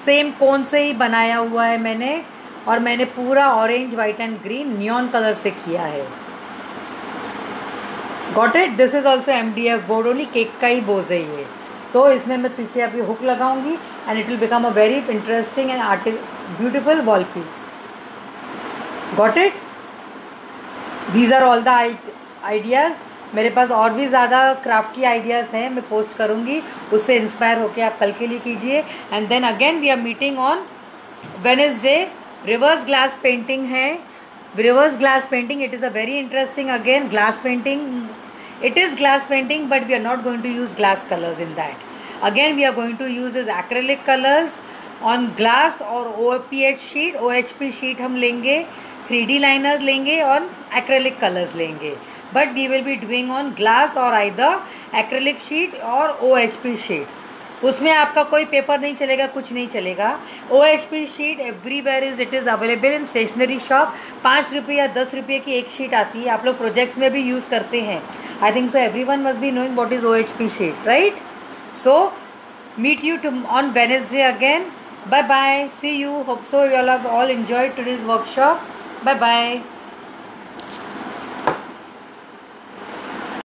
same cone से ही बनाया हुआ है मैंने और मैंने पूरा orange white and green neon colour से किया है। Got it this is also M D F board only cake का ही बोझ है ये। तो इसमें मैं पीछे अभी hook लगाऊँगी and it will become a very interesting and arty beautiful wall piece got it these are all the ideas मेरे पास और भी ज़्यादा क्राफ्ट की आइडियाज़ हैं, मैं पोस्ट करूँगी, उससे इंस्पायर होकर आप कल के लिए कीजिए। And then again we are meeting on Wednesday reverse glass painting है। Reverse glass painting it is a very interesting again glass painting it is glass painting but we are not going to use glass colours in that again we are going to use is acrylic colours on glass और O P H sheet O H P sheet हम लेंगे थ्री डी लाइनर लेंगे और एक्रेलिक कलर्स लेंगे। Will be doing on glass और आइदर एक्रेलिक शीट और ओ एच पी शीट उसमें आपका कोई पेपर नहीं चलेगा, कुछ नहीं चलेगा। O H P sheet every everywhere is it is available in stationery shop पाँच रुपये या दस रुपये की एक शीट आती है। आप लोग प्रोजेक्ट्स में भी यूज़ करते हैं। I think so everyone must be knowing what is O H P sheet right so meet you too on Wednesday again bye bye see you hope so you all all enjoy today's workshop bye bye